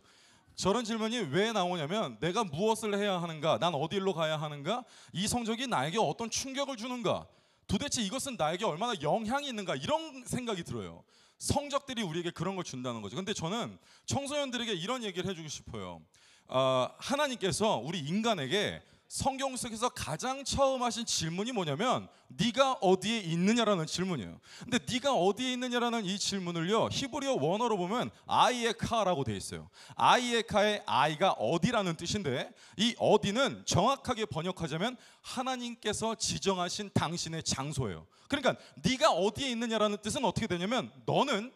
[SPEAKER 3] 저런 질문이 왜 나오냐면 내가 무엇을 해야 하는가, 난 어디로 가야 하는가, 이 성적이 나에게 어떤 충격을 주는가, 도대체 이것은 나에게 얼마나 영향이 있는가 이런 생각이 들어요. 성적들이 우리에게 그런 걸 준다는 거죠. 근데 저는 청소년들에게 이런 얘기를 해주고 싶어요. 아, 하나님께서 우리 인간에게 성경 속에서 가장 처음 하신 질문이 뭐냐면 네가 어디에 있느냐라는 질문이에요. 근데 네가 어디에 있느냐라는 이 질문을요 히브리어 원어로 보면 아이에카라고 돼 있어요. 아이에카의 아이가 어디라는 뜻인데 이 어디는 정확하게 번역하자면 하나님께서 지정하신 당신의 장소예요. 그러니까 네가 어디에 있느냐라는 뜻은 어떻게 되냐면 너는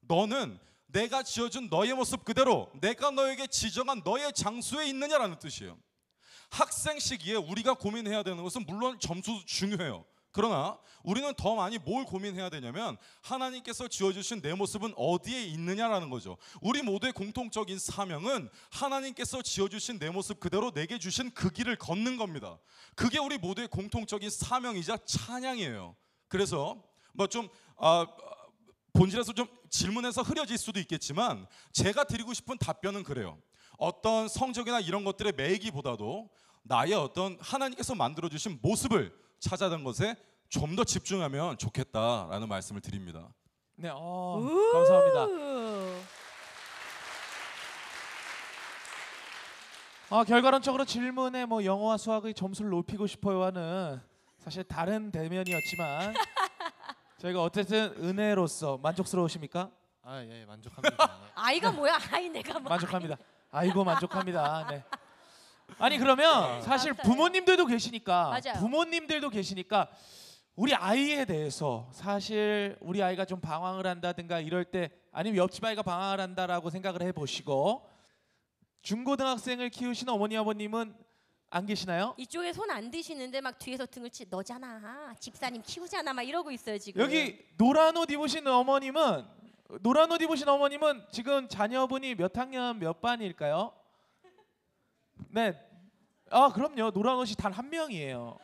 [SPEAKER 3] 너는 내가 지어준 너의 모습 그대로 내가 너에게 지정한 너의 장소에 있느냐라는 뜻이에요. 학생 시기에 우리가 고민해야 되는 것은 물론 점수도 중요해요. 그러나 우리는 더 많이 뭘 고민해야 되냐면 하나님께서 지어주신 내 모습은 어디에 있느냐라는 거죠. 우리 모두의 공통적인 사명은 하나님께서 지어주신 내 모습 그대로 내게 주신 그 길을 걷는 겁니다. 그게 우리 모두의 공통적인 사명이자 찬양이에요. 그래서 뭐좀 아, 본질에서 좀 질문에서 흐려질 수도 있겠지만 제가 드리고 싶은 답변은 그래요. 어떤 성적이나 이런 것들의 매기보다도 나의 어떤 하나님께서 만들어 주신 모습을 찾아낸 것에 좀 더 집중하면 좋겠다라는 말씀을 드립니다.
[SPEAKER 4] 네, 어, 감사합니다.
[SPEAKER 1] 우.
[SPEAKER 4] 아, 결과론적으로 질문에 뭐 영어와 수학의 점수를 높이고 싶어요와는 사실 다른 대면이었지만 저희가 어쨌든 은혜로서 만족스러우십니까?
[SPEAKER 6] 아, 예, 만족합니다.
[SPEAKER 1] 아이가 뭐야? 아이 내가 뭐?
[SPEAKER 4] 만족합니다. 아이 고 만족합니다. 네. 아니 그러면 사실
[SPEAKER 1] 감사해요.
[SPEAKER 4] 부모님들도 계시니까
[SPEAKER 1] 맞아요.
[SPEAKER 4] 부모님들도 계시니까 우리 아이에 대해서 사실 우리 아이가 좀 방황을 한다든가 이럴 때 아니면 옆집 아이가 방황을 한다라고 생각을 해보시고 중고등학생을 키우시는 어머니 아버님은 안 계시나요?
[SPEAKER 1] 이쪽에 손 안 드시는데 막 뒤에서 등을 치 너잖아 집사님 키우잖아 막 이러고 있어요 지금
[SPEAKER 4] 여기 노란 옷 입으신 어머님은 노란 옷 입으신 어머님은 지금 자녀분이 몇 학년 몇 반일까요? 네. 아 그럼요. 노란 옷이 단 한 명이에요.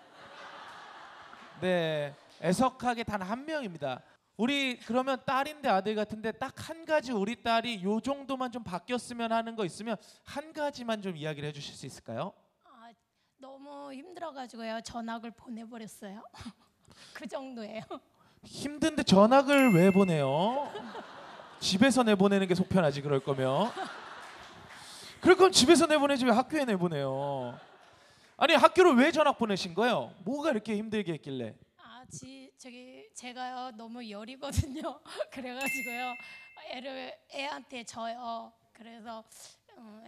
[SPEAKER 4] 네. 애석하게 단 한 명입니다. 우리 그러면 딸인데 아들 같은데 딱 한 가지 우리 딸이 요 정도만 좀 바뀌었으면 하는 거 있으면 한 가지만 좀 이야기를 해주실 수 있을까요?
[SPEAKER 7] 아, 너무 힘들어가지고요 전학을 보내버렸어요. 그 정도예요.
[SPEAKER 4] 힘든데 전학을 왜 보내요? 집에서 내보내는 게 속편하지 그럴 거면. 그럴 거면 집에서 내보내지 왜 학교에 내보내요? 아니 학교를 왜 전학 보내신 거예요? 뭐가 이렇게 힘들게 했길래?
[SPEAKER 7] 아, 지, 저기 제가요 너무 열이거든요. 그래가지고요 애를 애한테 져요. 그래서 어,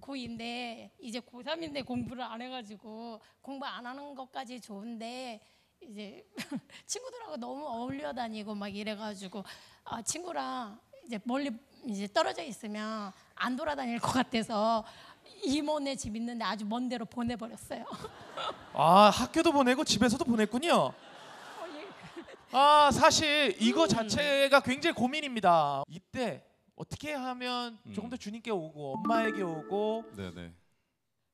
[SPEAKER 7] 고2인데 이제 고3인데 공부를 안 해가지고 공부 안 하는 것까지 좋은데 이제 친구들하고 너무 어울려 다니고 막 이래가지고 아, 친구랑 이제 멀리 이제 떨어져 있으면 안 돌아다닐 것 같아서 이모네 집 있는데 아주 먼 데로 보내버렸어요.
[SPEAKER 4] 아 학교도 보내고 집에서도 보냈군요. 아 사실 이거 자체가 굉장히 고민입니다. 이때 어떻게 하면 조금 더 주님께 오고 엄마에게 오고
[SPEAKER 3] 네네.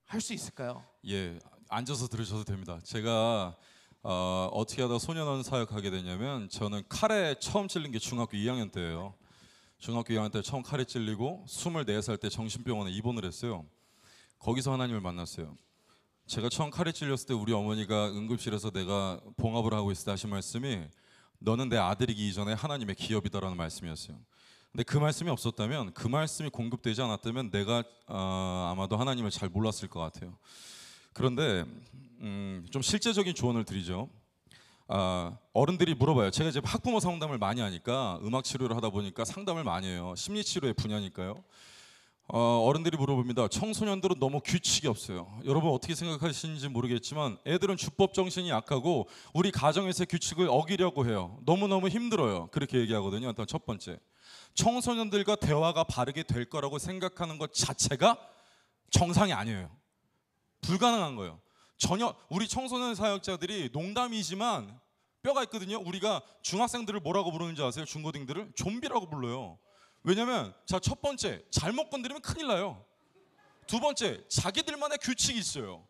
[SPEAKER 4] 할 수 있을까요?
[SPEAKER 3] 예, 앉아서 들으셔도 됩니다. 제가 어, 어떻게 하다 소년원 사역하게 되냐면 저는 칼에 처음 찔린 게 중학교 2학년 때예요. 중학교 2학년 때 처음 칼에 찔리고 24살 때 정신병원에 입원을 했어요. 거기서 하나님을 만났어요. 제가 처음 칼에 찔렸을 때 우리 어머니가 응급실에서 내가 봉합을 하고 있을 때 하신 말씀이 너는 내 아들이기 이전에 하나님의 기업이다라는 말씀이었어요. 근데 그 말씀이 없었다면 그 말씀이 공급되지 않았다면 내가 어, 아마도 하나님을 잘 몰랐을 것 같아요. 그런데 음, 좀 실제적인 조언을 드리죠. 아, 어른들이 물어봐요. 제가 이제 학부모 상담을 많이 하니까 음악 치료를 하다 보니까 상담을 많이 해요. 심리 치료의 분야니까요. 어, 어른들이 물어봅니다. 청소년들은 너무 규칙이 없어요. 여러분 어떻게 생각하시는지 모르겠지만 애들은 주법 정신이 약하고 우리 가정에서의 규칙을 어기려고 해요. 너무너무 힘들어요. 그렇게 얘기하거든요. 일단 첫 번째. 청소년들과 대화가 바르게 될 거라고 생각하는 것 자체가 정상이 아니에요. 불가능한 거예요. 전혀 우리 청소년 사역자들이 농담이지만 뼈가 있거든요. 우리가 중학생들을 뭐라고 부르는지 아세요? 중고딩들을 좀비라고 불러요. 왜냐면 자 첫 번째 잘못 건드리면 큰일 나요. 두 번째 자기들만의 규칙이 있어요.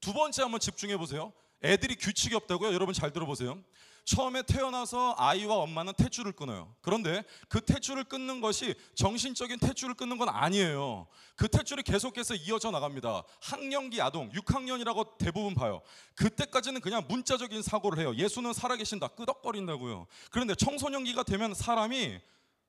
[SPEAKER 3] 두 번째 한번 집중해 보세요. 애들이 규칙이 없다고요? 여러분 잘 들어보세요. 처음에 태어나서 아이와 엄마는 탯줄을 끊어요. 그런데 그 탯줄을 끊는 것이 정신적인 탯줄을 끊는 건 아니에요. 그 탯줄이 계속해서 이어져 나갑니다. 학령기 아동, 6학년이라고 대부분 봐요. 그때까지는 그냥 문자적인 사고를 해요. 예수는 살아계신다, 끄덕거린다고요. 그런데 청소년기가 되면 사람이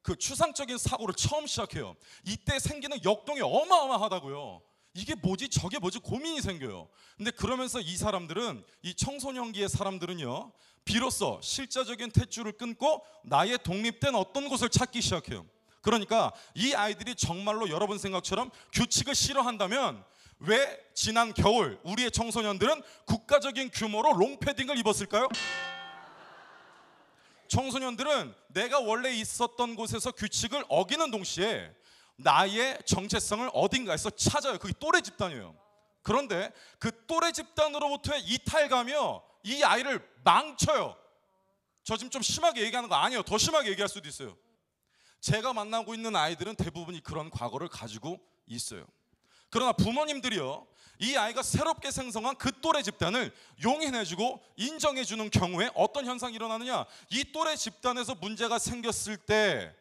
[SPEAKER 3] 그 추상적인 사고를 처음 시작해요. 이때 생기는 역동이 어마어마하다고요. 이게 뭐지? 저게 뭐지? 고민이 생겨요. 근데 그러면서 이 사람들은 이 청소년기의 사람들은요. 비로소 실제적인 탯줄을 끊고 나의 독립된 어떤 곳을 찾기 시작해요. 그러니까 이 아이들이 정말로 여러분 생각처럼 규칙을 싫어한다면 왜 지난 겨울 우리의 청소년들은 국가적인 규모로 롱패딩을 입었을까요? 청소년들은 내가 원래 있었던 곳에서 규칙을 어기는 동시에 나의 정체성을 어딘가에서 찾아요. 그게 또래 집단이에요. 그런데 그 또래 집단으로부터의 이탈감이요. 이 아이를 망쳐요. 저 지금 좀 심하게 얘기하는 거 아니에요. 더 심하게 얘기할 수도 있어요. 제가 만나고 있는 아이들은 대부분이 그런 과거를 가지고 있어요. 그러나 부모님들이요. 이 아이가 새롭게 생성한 그 또래 집단을 용인해주고 인정해주는 경우에 어떤 현상이 일어나느냐? 이 또래 집단에서 문제가 생겼을 때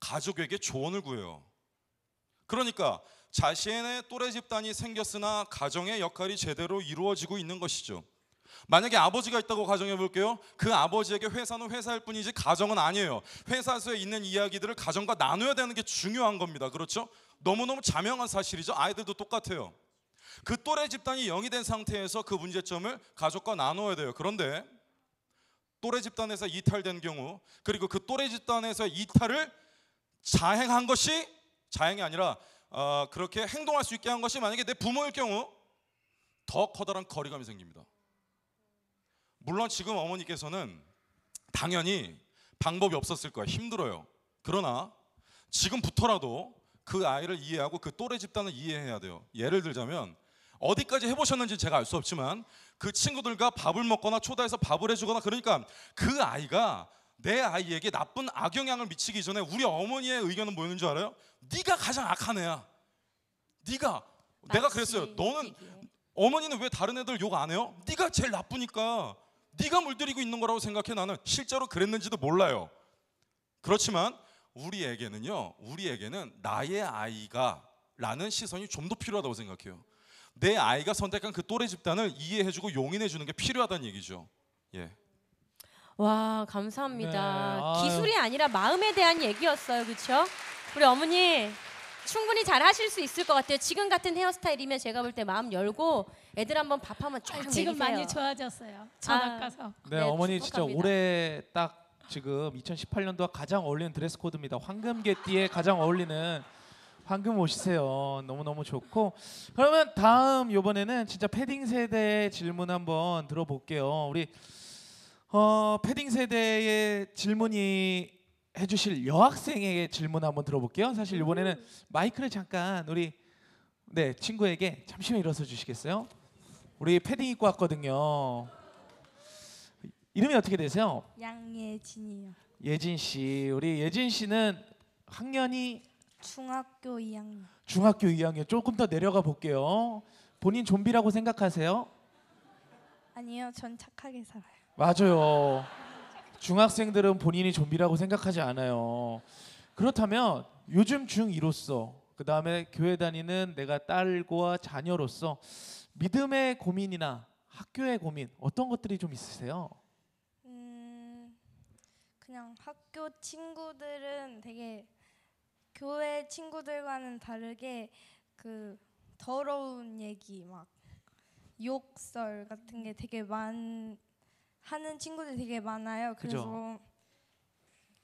[SPEAKER 3] 가족에게 조언을 구해요. 그러니까 자신의 또래 집단이 생겼으나 가정의 역할이 제대로 이루어지고 있는 것이죠. 만약에 아버지가 있다고 가정해 볼게요. 그 아버지에게 회사는 회사일 뿐이지 가정은 아니에요. 회사에서 있는 이야기들을 가정과 나눠야 되는 게 중요한 겁니다. 그렇죠? 너무너무 자명한 사실이죠. 아이들도 똑같아요. 그 또래 집단이 영이 된 상태에서 그 문제점을 가족과 나눠야 돼요. 그런데 또래 집단에서 이탈된 경우 그리고 그 또래 집단에서 이탈을 자행한 것이 자행이 아니라 어, 그렇게 행동할 수 있게 한 것이 만약에 내 부모일 경우 더 커다란 거리감이 생깁니다. 물론 지금 어머니께서는 당연히 방법이 없었을 거예요. 힘들어요. 그러나 지금부터라도 그 아이를 이해하고 그 또래 집단을 이해해야 돼요. 예를 들자면 어디까지 해보셨는지 제가 알 수 없지만 그 친구들과 밥을 먹거나 초대해서 밥을 해주거나 그러니까 그 아이가 내 아이에게 나쁜 악영향을 미치기 전에 우리 어머니의 의견은 뭐였는 줄 알아요? 네가 가장 악한 애야. 네가 내가 그랬어요. 너는 어머니는 왜 다른 애들 욕 안 해요? 네가 제일 나쁘니까 네가 물들이고 있는 거라고 생각해 나는 실제로 그랬는지도 몰라요. 그렇지만 우리에게는요. 우리에게는 나의 아이가 라는 시선이 좀 더 필요하다고 생각해요. 내 아이가 선택한 그 또래 집단을 이해해주고 용인해주는 게 필요하다는 얘기죠. 예.
[SPEAKER 1] 와 감사합니다.
[SPEAKER 4] 네, 아유.
[SPEAKER 1] 기술이 아니라 마음에 대한 얘기였어요, 그렇죠? 우리 어머니 충분히 잘 하실 수 있을 것 같아요. 지금 같은 헤어스타일이면 제가 볼 때 마음 열고 애들 한번 밥 한번 쫙
[SPEAKER 7] 아, 지금
[SPEAKER 1] 먹이세요.
[SPEAKER 7] 많이 좋아졌어요. 전학
[SPEAKER 1] 아.
[SPEAKER 7] 가서.
[SPEAKER 4] 네,
[SPEAKER 1] 네,
[SPEAKER 4] 어머니 진짜
[SPEAKER 1] 축복합니다.
[SPEAKER 4] 올해 딱 지금 2018년도와 가장 어울리는 드레스 코드입니다. 황금개띠에 가장 어울리는 황금 옷이세요. 너무 너무 좋고 그러면 다음 이번에는 진짜 패딩 세대 질문 한번 들어볼게요. 우리 어, 패딩 세대의 질문이 해주실 여학생에게 질문 한번 들어볼게요. 사실 이번에는 마이크를 잠깐 우리 네 친구에게 잠시만 일어서 주시겠어요? 우리 패딩 입고 왔거든요. 이름이 어떻게 되세요?
[SPEAKER 8] 양예진이요.
[SPEAKER 4] 예진 씨. 우리 예진 씨는 학년이
[SPEAKER 8] 중학교 2학년.
[SPEAKER 4] 중학교 2학년. 조금 더 내려가 볼게요. 본인 좀비라고 생각하세요?
[SPEAKER 8] 아니요, 전 착하게 살아요.
[SPEAKER 4] 맞아요. 중학생들은 본인이 좀비라고 생각하지 않아요. 그렇다면 요즘 중2로서 그 다음에 교회 다니는 내가 딸과 자녀로서 믿음의 고민이나 학교의 고민 어떤 것들이 좀 있으세요?
[SPEAKER 8] 음, 그냥 학교 친구들은 되게 교회 친구들과는 다르게 그 더러운 얘기 막 욕설 같은 게 되게 많 하는 친구들이 되게 많아요. 그래서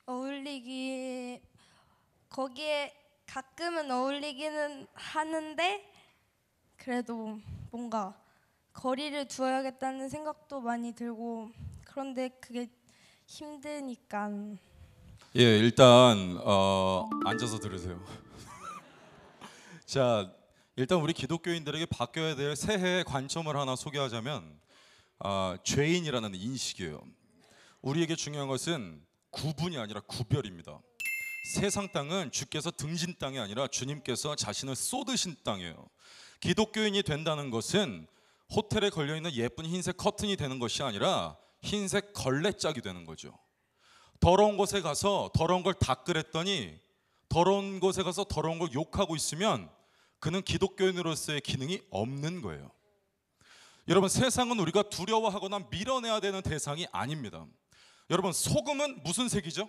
[SPEAKER 8] 어울리기 거기에 가끔은 어울리기는 하는데 그래도 뭔가 거리를 두어야겠다는 생각도 많이 들고 그런데 그게 힘드니까
[SPEAKER 3] 예, 일단 어, 앉아서 들으세요. 자, 일단 우리 기독교인들에게 바뀌어야 될 새해의 관점을 하나 소개하자면 아, 죄인이라는 인식이에요. 우리에게 중요한 것은 구분이 아니라 구별입니다. 세상 땅은 주께서 등진 땅이 아니라 주님께서 자신을 쏟으신 땅이에요. 기독교인이 된다는 것은 호텔에 걸려 있는 예쁜 흰색 커튼이 되는 것이 아니라 흰색 걸레짝이 되는 거죠. 더러운 곳에 가서 더러운 걸 닦으랬더니 더러운 곳에 가서 더러운 걸 욕하고 있으면 그는 기독교인으로서의 기능이 없는 거예요. 여러분 세상은 우리가 두려워하거나 밀어내야 되는 대상이 아닙니다. 여러분 소금은 무슨 색이죠?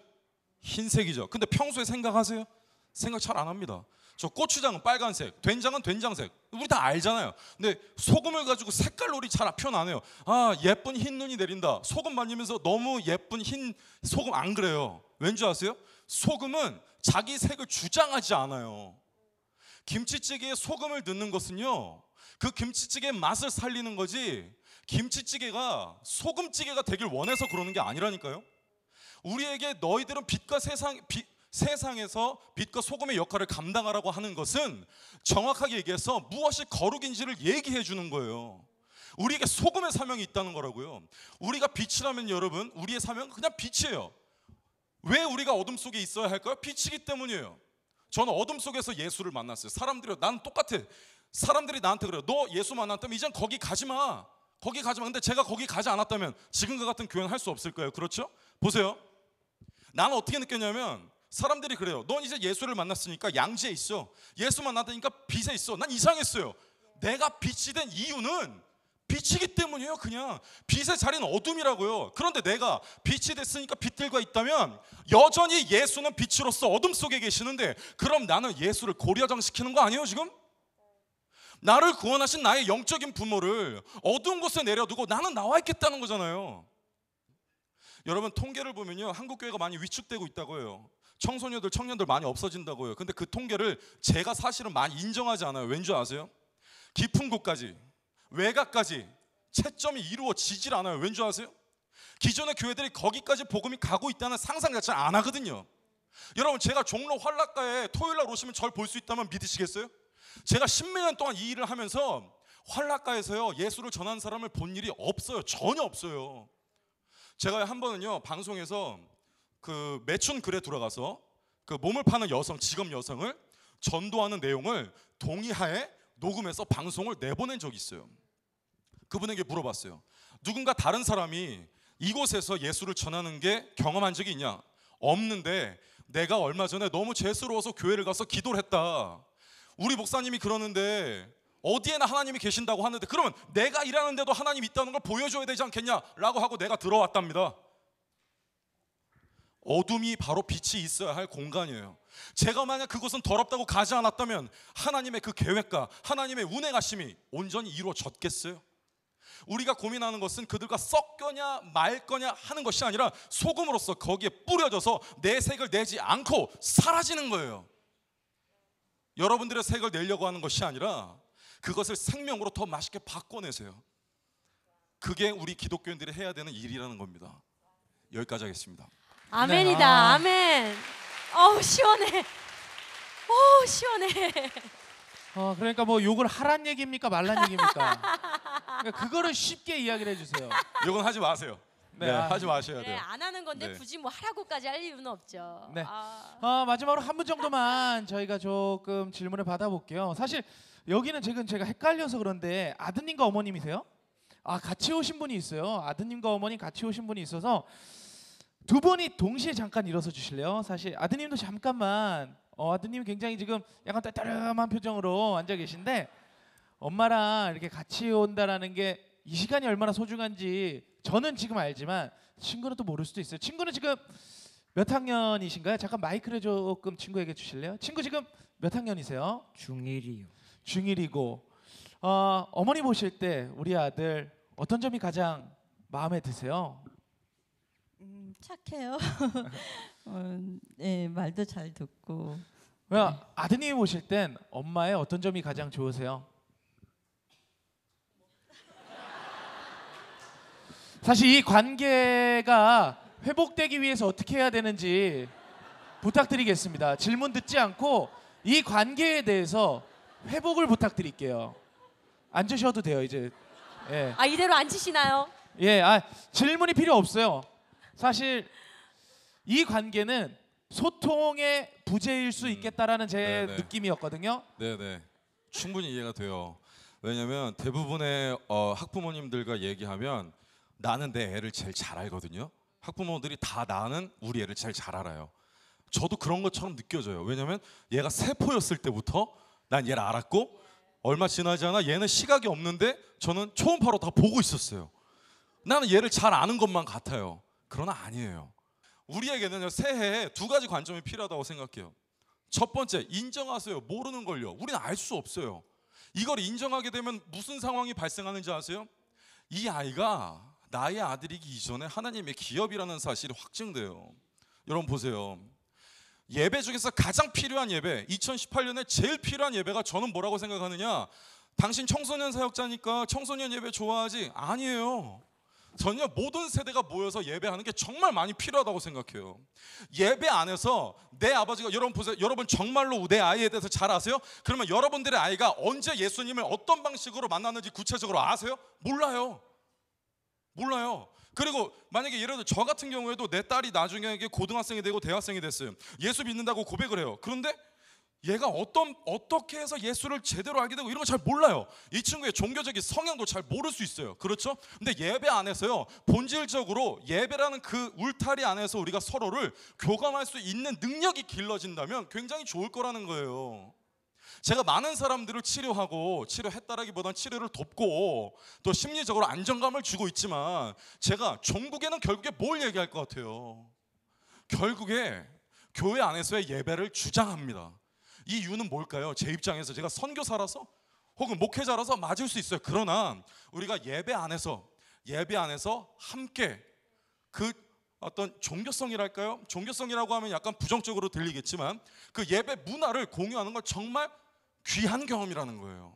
[SPEAKER 3] 흰색이죠. 근데 평소에 생각하세요? 생각 잘 안 합니다. 저 고추장은 빨간색, 된장은 된장색. 우리 다 알잖아요. 근데 소금을 가지고 색깔놀이 잘 표현 안 해요. 아 예쁜 흰 눈이 내린다. 소금 만지면서 너무 예쁜 흰 소금 안 그래요. 왠지 아세요? 소금은 자기 색을 주장하지 않아요. 김치찌개에 소금을 넣는 것은요. 그 김치찌개의 맛을 살리는 거지. 김치찌개가 소금찌개가 되길 원해서 그러는 게 아니라니까요. 우리에게 너희들은 빛과 세상 빛, 세상에서 빛과 소금의 역할을 감당하라고 하는 것은 정확하게 얘기해서 무엇이 거룩인지를 얘기해 주는 거예요. 우리에게 소금의 사명이 있다는 거라고요. 우리가 빛이라면 여러분, 우리의 사명은 그냥 빛이에요. 왜 우리가 어둠 속에 있어야 할까요? 빛이기 때문이에요. 저는 어둠 속에서 예수를 만났어요. 사람들이 난 똑같아. 사람들이 나한테 그래요. 너 예수 만났다면 이젠 거기 가지 마. 거기 가지 마. 근데 제가 거기 가지 않았다면 지금과 같은 교회는 할 수 없을 거예요. 그렇죠? 보세요. 나는 어떻게 느꼈냐면 사람들이 그래요. 넌 이제 예수를 만났으니까 양지에 있어. 예수 만났다니까 빛에 있어. 난 이상했어요. 내가 빛이 된 이유는 빛이기 때문이에요. 그냥 빛의 자리는 어둠이라고요. 그런데 내가 빛이 됐으니까 빛들과 있다면 여전히 예수는 빛으로서 어둠 속에 계시는데 그럼 나는 예수를 고려장시키는 거 아니에요 지금? 나를 구원하신 나의 영적인 부모를 어두운 곳에 내려두고 나는 나와 있겠다는 거잖아요. 여러분 통계를 보면요 한국 교회가 많이 위축되고 있다고 해요. 청소년들, 청년들 많이 없어진다고 해요. 근데 그 통계를 제가 사실은 많이 인정하지 않아요. 왠지 아세요? 깊은 곳까지 외곽까지 채점이 이루어지질 않아요. 왠지 아세요? 기존의 교회들이 거기까지 복음이 가고 있다는 상상 자체를 안 하거든요. 여러분 제가 종로 활락가에 토요일 날 오시면 절 볼 수 있다면 믿으시겠어요? 제가 십몇 년 동안 이 일을 하면서 활락가에서요 예수를 전하는 사람을 본 일이 없어요. 전혀 없어요. 제가 한 번은요 방송에서 그 매춘 글에 들어가서 그 몸을 파는 여성 직업 여성을 전도하는 내용을 동의하에 녹음해서 방송을 내보낸 적이 있어요. 그분에게 물어봤어요. 누군가 다른 사람이 이곳에서 예수를 전하는 게 경험한 적이 있냐? 없는데 내가 얼마 전에 너무 죄스러워서 교회를 가서 기도를 했다. 우리 목사님이 그러는데 어디에나 하나님이 계신다고 하는데 그러면 내가 일하는데도 하나님이 있다는 걸 보여줘야 되지 않겠냐? 라고 하고 내가 들어왔답니다. 어둠이 바로 빛이 있어야 할 공간이에요. 제가 만약 그곳은 더럽다고 가지 않았다면 하나님의 그 계획과 하나님의 운행하심이 온전히 이루어졌겠어요? 우리가 고민하는 것은 그들과 섞거냐 말 거냐 하는 것이 아니라 소금으로서 거기에 뿌려져서 내 색을 내지 않고 사라지는 거예요. 여러분들의 색을 내려고 하는 것이 아니라 그것을 생명으로 더 맛있게 바꿔내세요. 그게 우리 기독교인들이 해야 되는 일이라는 겁니다. 여기까지 하겠습니다.
[SPEAKER 1] 아멘이다.
[SPEAKER 4] 네, 아.
[SPEAKER 1] 아멘. 어우 시원해. 오 시원해.
[SPEAKER 4] 어, 그러니까 뭐 욕을 하란 얘기입니까 말란 얘기입니까? 그러니까 그거를 쉽게 이야기를 해주세요.
[SPEAKER 3] 이건 하지 마세요.
[SPEAKER 4] 네,
[SPEAKER 3] 네,
[SPEAKER 4] 아.
[SPEAKER 3] 하지 마셔야
[SPEAKER 1] 네,
[SPEAKER 3] 돼요.
[SPEAKER 1] 안 하는 건데
[SPEAKER 3] 네.
[SPEAKER 1] 굳이 뭐 하라고까지 할 이유는 없죠.
[SPEAKER 4] 네.
[SPEAKER 1] 아.
[SPEAKER 4] 어, 마지막으로 한 분 정도만 저희가 조금 질문을 받아볼게요. 사실 여기는 지금 제가 헷갈려서 그런데 아드님과 어머님이세요? 아 같이 오신 분이 있어요. 아드님과 어머님 같이 오신 분이 있어서 두 분이 동시에 잠깐 일어서 주실래요? 사실 아드님도 잠깐만 어, 아드님이 굉장히 지금 약간 따뜻한 표정으로 앉아 계신데 엄마랑 이렇게 같이 온다라는 게 이 시간이 얼마나 소중한지 저는 지금 알지만 친구는 또 모를 수도 있어요. 친구는 지금 몇 학년이신가요? 잠깐 마이크를 조금 친구에게 주실래요? 친구 지금 몇 학년이세요?
[SPEAKER 9] 중1이요.
[SPEAKER 4] 중1이고 어, 어머니 보실 때 우리 아들 어떤 점이 가장 마음에 드세요?
[SPEAKER 10] 음, 착해요. 어, 네, 말도 잘 듣고
[SPEAKER 4] 그냥 아드님이 보실 땐 엄마의 어떤 점이 가장 좋으세요? 사실 이 관계가 회복되기 위해서 어떻게 해야 되는지 부탁드리겠습니다. 질문 듣지 않고 이 관계에 대해서 회복을 부탁드릴게요. 앉으셔도 돼요 이제. 예.
[SPEAKER 1] 아 이대로 앉으시나요?
[SPEAKER 4] 예, 아, 질문이 필요 없어요. 사실 이 관계는 소통의 부재일 수 있겠다라는 제
[SPEAKER 3] 네, 네.
[SPEAKER 4] 느낌이었거든요.
[SPEAKER 3] 네네 충분히 이해가 돼요. 왜냐하면 대부분의 어, 학부모님들과 얘기하면 나는 내 애를 제일 잘 알거든요. 학부모들이 다 나는 우리 애를 제일 잘 알아요. 저도 그런 것처럼 느껴져요. 왜냐하면 얘가 세포였을 때부터 난 얘를 알았고 얼마 지나지 않아 얘는 시각이 없는데 저는 초음파로 다 보고 있었어요. 나는 얘를 잘 아는 것만 같아요. 그러나 아니에요. 우리에게는 새해에 두 가지 관점이 필요하다고 생각해요. 첫 번째 인정하세요. 모르는 걸요. 우리는 알 수 없어요. 이걸 인정하게 되면 무슨 상황이 발생하는지 아세요? 이 아이가 나의 아들이기 이전에 하나님의 기업이라는 사실이 확증돼요. 여러분 보세요. 예배 중에서 가장 필요한 예배, 2018년에 제일 필요한 예배가 저는 뭐라고 생각하느냐? 당신 청소년 사역자니까 청소년 예배 좋아하지? 아니에요. 전혀 모든 세대가 모여서 예배하는 게 정말 많이 필요하다고 생각해요. 예배 안에서 내 아버지가 여러분 보세요. 여러분 정말로 내 아이에 대해서 잘 아세요? 그러면 여러분들의 아이가 언제 예수님을 어떤 방식으로 만났는지 구체적으로 아세요? 몰라요. 몰라요. 그리고 만약에 예를 들어 저 같은 경우에도 내 딸이 나중에 고등학생이 되고 대학생이 됐어요. 예수 믿는다고 고백을 해요. 그런데 얘가 어떤 어떻게 해서 예수를 제대로 알게 되고 이런 거잘 몰라요. 이 친구의 종교적인 성향도 잘 모를 수 있어요. 그렇죠? 근데 예배 안에서요. 본질적으로 예배라는 그 울타리 안에서 우리가 서로를 교감할 수 있는 능력이 길러진다면 굉장히 좋을 거라는 거예요. 제가 많은 사람들을 치료하고 치료했다라기보단 치료를 돕고 또 심리적으로 안정감을 주고 있지만 제가 종국에는 결국에 뭘 얘기할 것 같아요? 결국에 교회 안에서의 예배를 주장합니다. 이 이유는 뭘까요? 제 입장에서 제가 선교사라서 혹은 목회자라서 맞을 수 있어요. 그러나 우리가 예배 안에서 예배 안에서 함께 그 어떤 종교성이랄까요? 종교성이라고 하면 약간 부정적으로 들리겠지만 그 예배 문화를 공유하는 건 정말 귀한 경험이라는 거예요.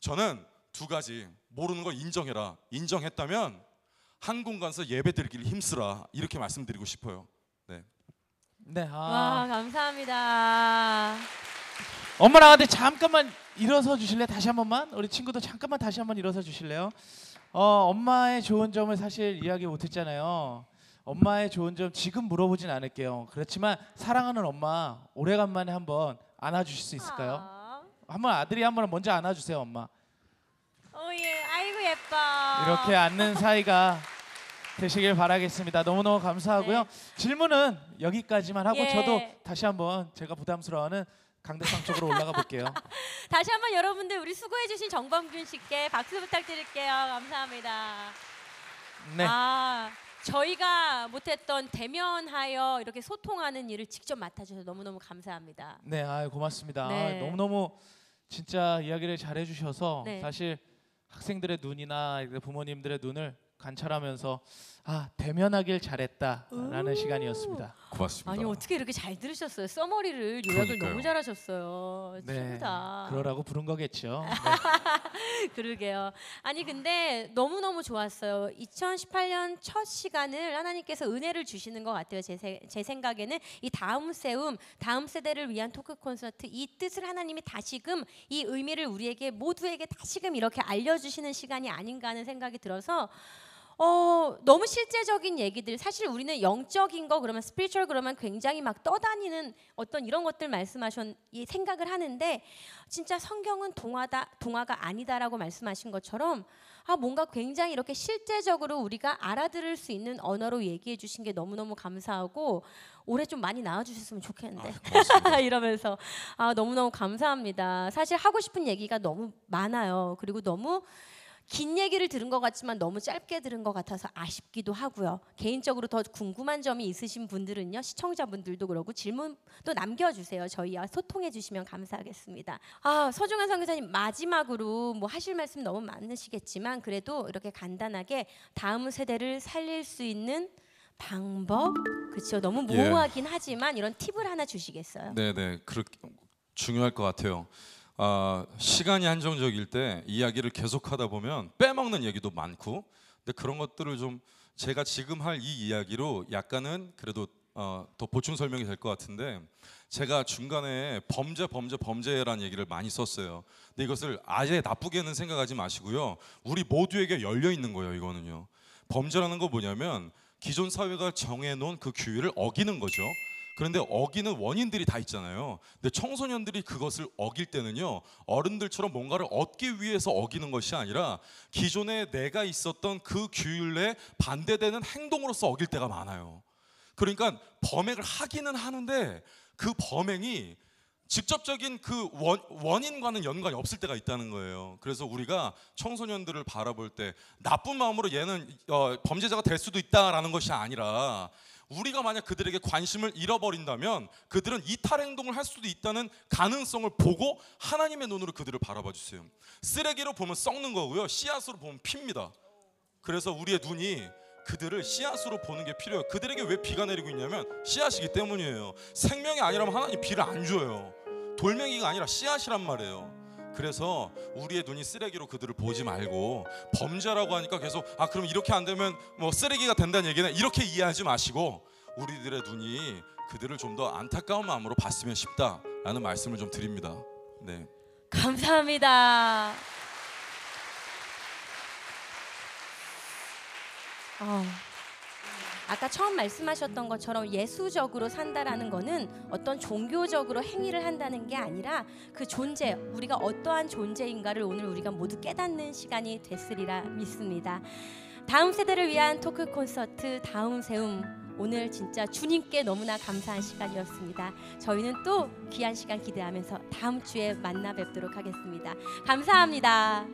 [SPEAKER 3] 저는 두 가지 모르는 걸 인정해라. 인정했다면 한 공간에서 예배 드리기를 힘쓰라. 이렇게 말씀드리고 싶어요. 네.
[SPEAKER 4] 네, 아.
[SPEAKER 1] 와 감사합니다.
[SPEAKER 4] 엄마랑 아들 잠깐만 일어서 주실래? 다시 한 번만. 우리 친구도 잠깐만 다시 한 번 일어서 주실래요? 어, 엄마의 좋은 점을 사실 이야기 못 했잖아요. 엄마의 좋은 점 지금 물어보진 않을게요. 그렇지만 사랑하는 엄마 오래간만에 한번 안아 주실 수 있을까요?
[SPEAKER 1] 아,
[SPEAKER 4] 한번 아들이 한번 먼저 안아 주세요, 엄마.
[SPEAKER 1] 오예, 아이고 예뻐.
[SPEAKER 4] 이렇게 앉는 사이가 되시길 바라겠습니다. 너무너무 감사하고요. 질문은 여기까지만 하고
[SPEAKER 1] 네. 예.
[SPEAKER 4] 저도 다시 한번 제가 부담스러워하는 강대상 쪽으로 올라가 볼게요.
[SPEAKER 1] 다시 한번 여러분들 우리 수고해 주신 정범균 씨께 박수 부탁드릴게요. 감사합니다.
[SPEAKER 4] 네.
[SPEAKER 1] 아 저희가 못했던 대면하여 이렇게 소통하는 일을 직접 맡아주셔서 너무너무 감사합니다.
[SPEAKER 4] 네, 아 고맙습니다.
[SPEAKER 1] 네.
[SPEAKER 4] 아, 너무너무 진짜 이야기를 잘해 주셔서
[SPEAKER 1] 네.
[SPEAKER 4] 사실 학생들의 눈이나 부모님들의 눈을 관찰하면서 아, 대면하길 잘했다라는
[SPEAKER 1] 음.
[SPEAKER 4] 시간이었습니다.
[SPEAKER 3] 고맙습니다.
[SPEAKER 1] 아니 어떻게 이렇게 잘 들으셨어요? 써머리를 요약을
[SPEAKER 3] 그러니까요.
[SPEAKER 1] 너무 잘하셨어요.
[SPEAKER 4] 네.
[SPEAKER 1] 최고다.
[SPEAKER 4] 그러라고 부른 거겠죠.
[SPEAKER 1] 그러게요. 아니 근데 너무 너무 좋았어요. 2018년 첫 시간을 하나님께서 은혜를 주시는 것 같아요. 제, 세- 제 생각에는 이 다음 세움, 다음 세대를 위한 토크 콘서트 이 뜻을 하나님이 다시금 이 의미를 우리에게 모두에게 다시금 이렇게 알려주시는 시간이 아닌가 하는 생각이 들어서. 어 너무 실제적인 얘기들 사실 우리는 영적인 거 그러면 spiritual 그러면 굉장히 막 떠다니는 어떤 이런 것들 말씀하셨 이 생각을 하는데 진짜 성경은 동화다 동화가 아니다라고 말씀하신 것처럼 아 뭔가 굉장히 이렇게 실제적으로 우리가 알아들을 수 있는 언어로 얘기해 주신 게 너무너무 감사하고 올해 좀 많이 나와 주셨으면 좋겠는데 이러면서 아 너무너무 감사합니다. 사실 하고 싶은 얘기가 너무 많아요. 그리고 너무 긴 얘기를 들은 것 같지만 너무 짧게 들은 것 같아서 아쉽기도 하고요. 개인적으로 더 궁금한 점이 있으신 분들은요, 시청자분들도 그러고 질문도 남겨주세요. 저희와 소통해 주시면 감사하겠습니다. 아, 서중환 선교사님 마지막으로 뭐 하실 말씀 너무 많으시겠지만 그래도 이렇게 간단하게 다음 세대를 살릴 수 있는 방법 그렇죠. 너무
[SPEAKER 3] 예.
[SPEAKER 1] 모호하긴 하지만 이런 팁을 하나 주시겠어요?
[SPEAKER 3] 네네 그렇게 중요할 것 같아요. 아, 시간이 한정적일 때 이야기를 계속하다 보면 빼먹는 얘기도 많고, 근데 그런 것들을 좀 제가 지금 할 이 이야기로 약간은 그래도 어, 더 보충 설명이 될 것 같은데 제가 중간에 범죄 범죄 범죄란 얘기를 많이 썼어요. 근데 이것을 아예 나쁘게는 생각하지 마시고요. 우리 모두에게 열려 있는 거예요. 이거는요. 범죄라는 거 뭐냐면 기존 사회가 정해놓은 그 규율을 어기는 거죠. 그런데 어기는 원인들이 다 있잖아요. 근데 청소년들이 그것을 어길 때는요, 어른들처럼 뭔가를 얻기 위해서 어기는 것이 아니라 기존에 내가 있었던 그 규율에 반대되는 행동으로서 어길 때가 많아요. 그러니까 범행을 하기는 하는데 그 범행이 직접적인 그 원, 원인과는 연관이 없을 때가 있다는 거예요. 그래서 우리가 청소년들을 바라볼 때 나쁜 마음으로 얘는 어, 범죄자가 될 수도 있다라는 것이 아니라 우리가 만약 그들에게 관심을 잃어버린다면 그들은 이탈 행동을 할 수도 있다는 가능성을 보고 하나님의 눈으로 그들을 바라봐 주세요. 쓰레기로 보면 썩는 거고요. 씨앗으로 보면 핍니다. 그래서 우리의 눈이 그들을 씨앗으로 보는 게 필요해요. 그들에게 왜 비가 내리고 있냐면 씨앗이기 때문이에요. 생명이 아니라면 하나님 비를 안 줘요. 돌멩이가 아니라 씨앗이란 말이에요. 그래서 우리의 눈이 쓰레기로 그들을 보지 말고 범죄라고 하니까 계속 아 그럼 이렇게 안 되면 뭐 쓰레기가 된다는 얘기는 이렇게 이해하지 마시고 우리들의 눈이 그들을 좀 더 안타까운 마음으로 봤으면 싶다라는 말씀을 좀 드립니다. 네.
[SPEAKER 1] 감사합니다. 어, 아까 처음 말씀하셨던 것처럼 예수적으로 산다라는 거는 어떤 종교적으로 행위를 한다는 게 아니라 그 존재, 우리가 어떠한 존재인가를 오늘 우리가 모두 깨닫는 시간이 됐으리라 믿습니다. 다음 세대를 위한 토크 콘서트 다음 세움 오늘 진짜 주님께 너무나 감사한 시간이었습니다. 저희는 또 귀한 시간 기대하면서 다음 주에 만나 뵙도록 하겠습니다. 감사합니다.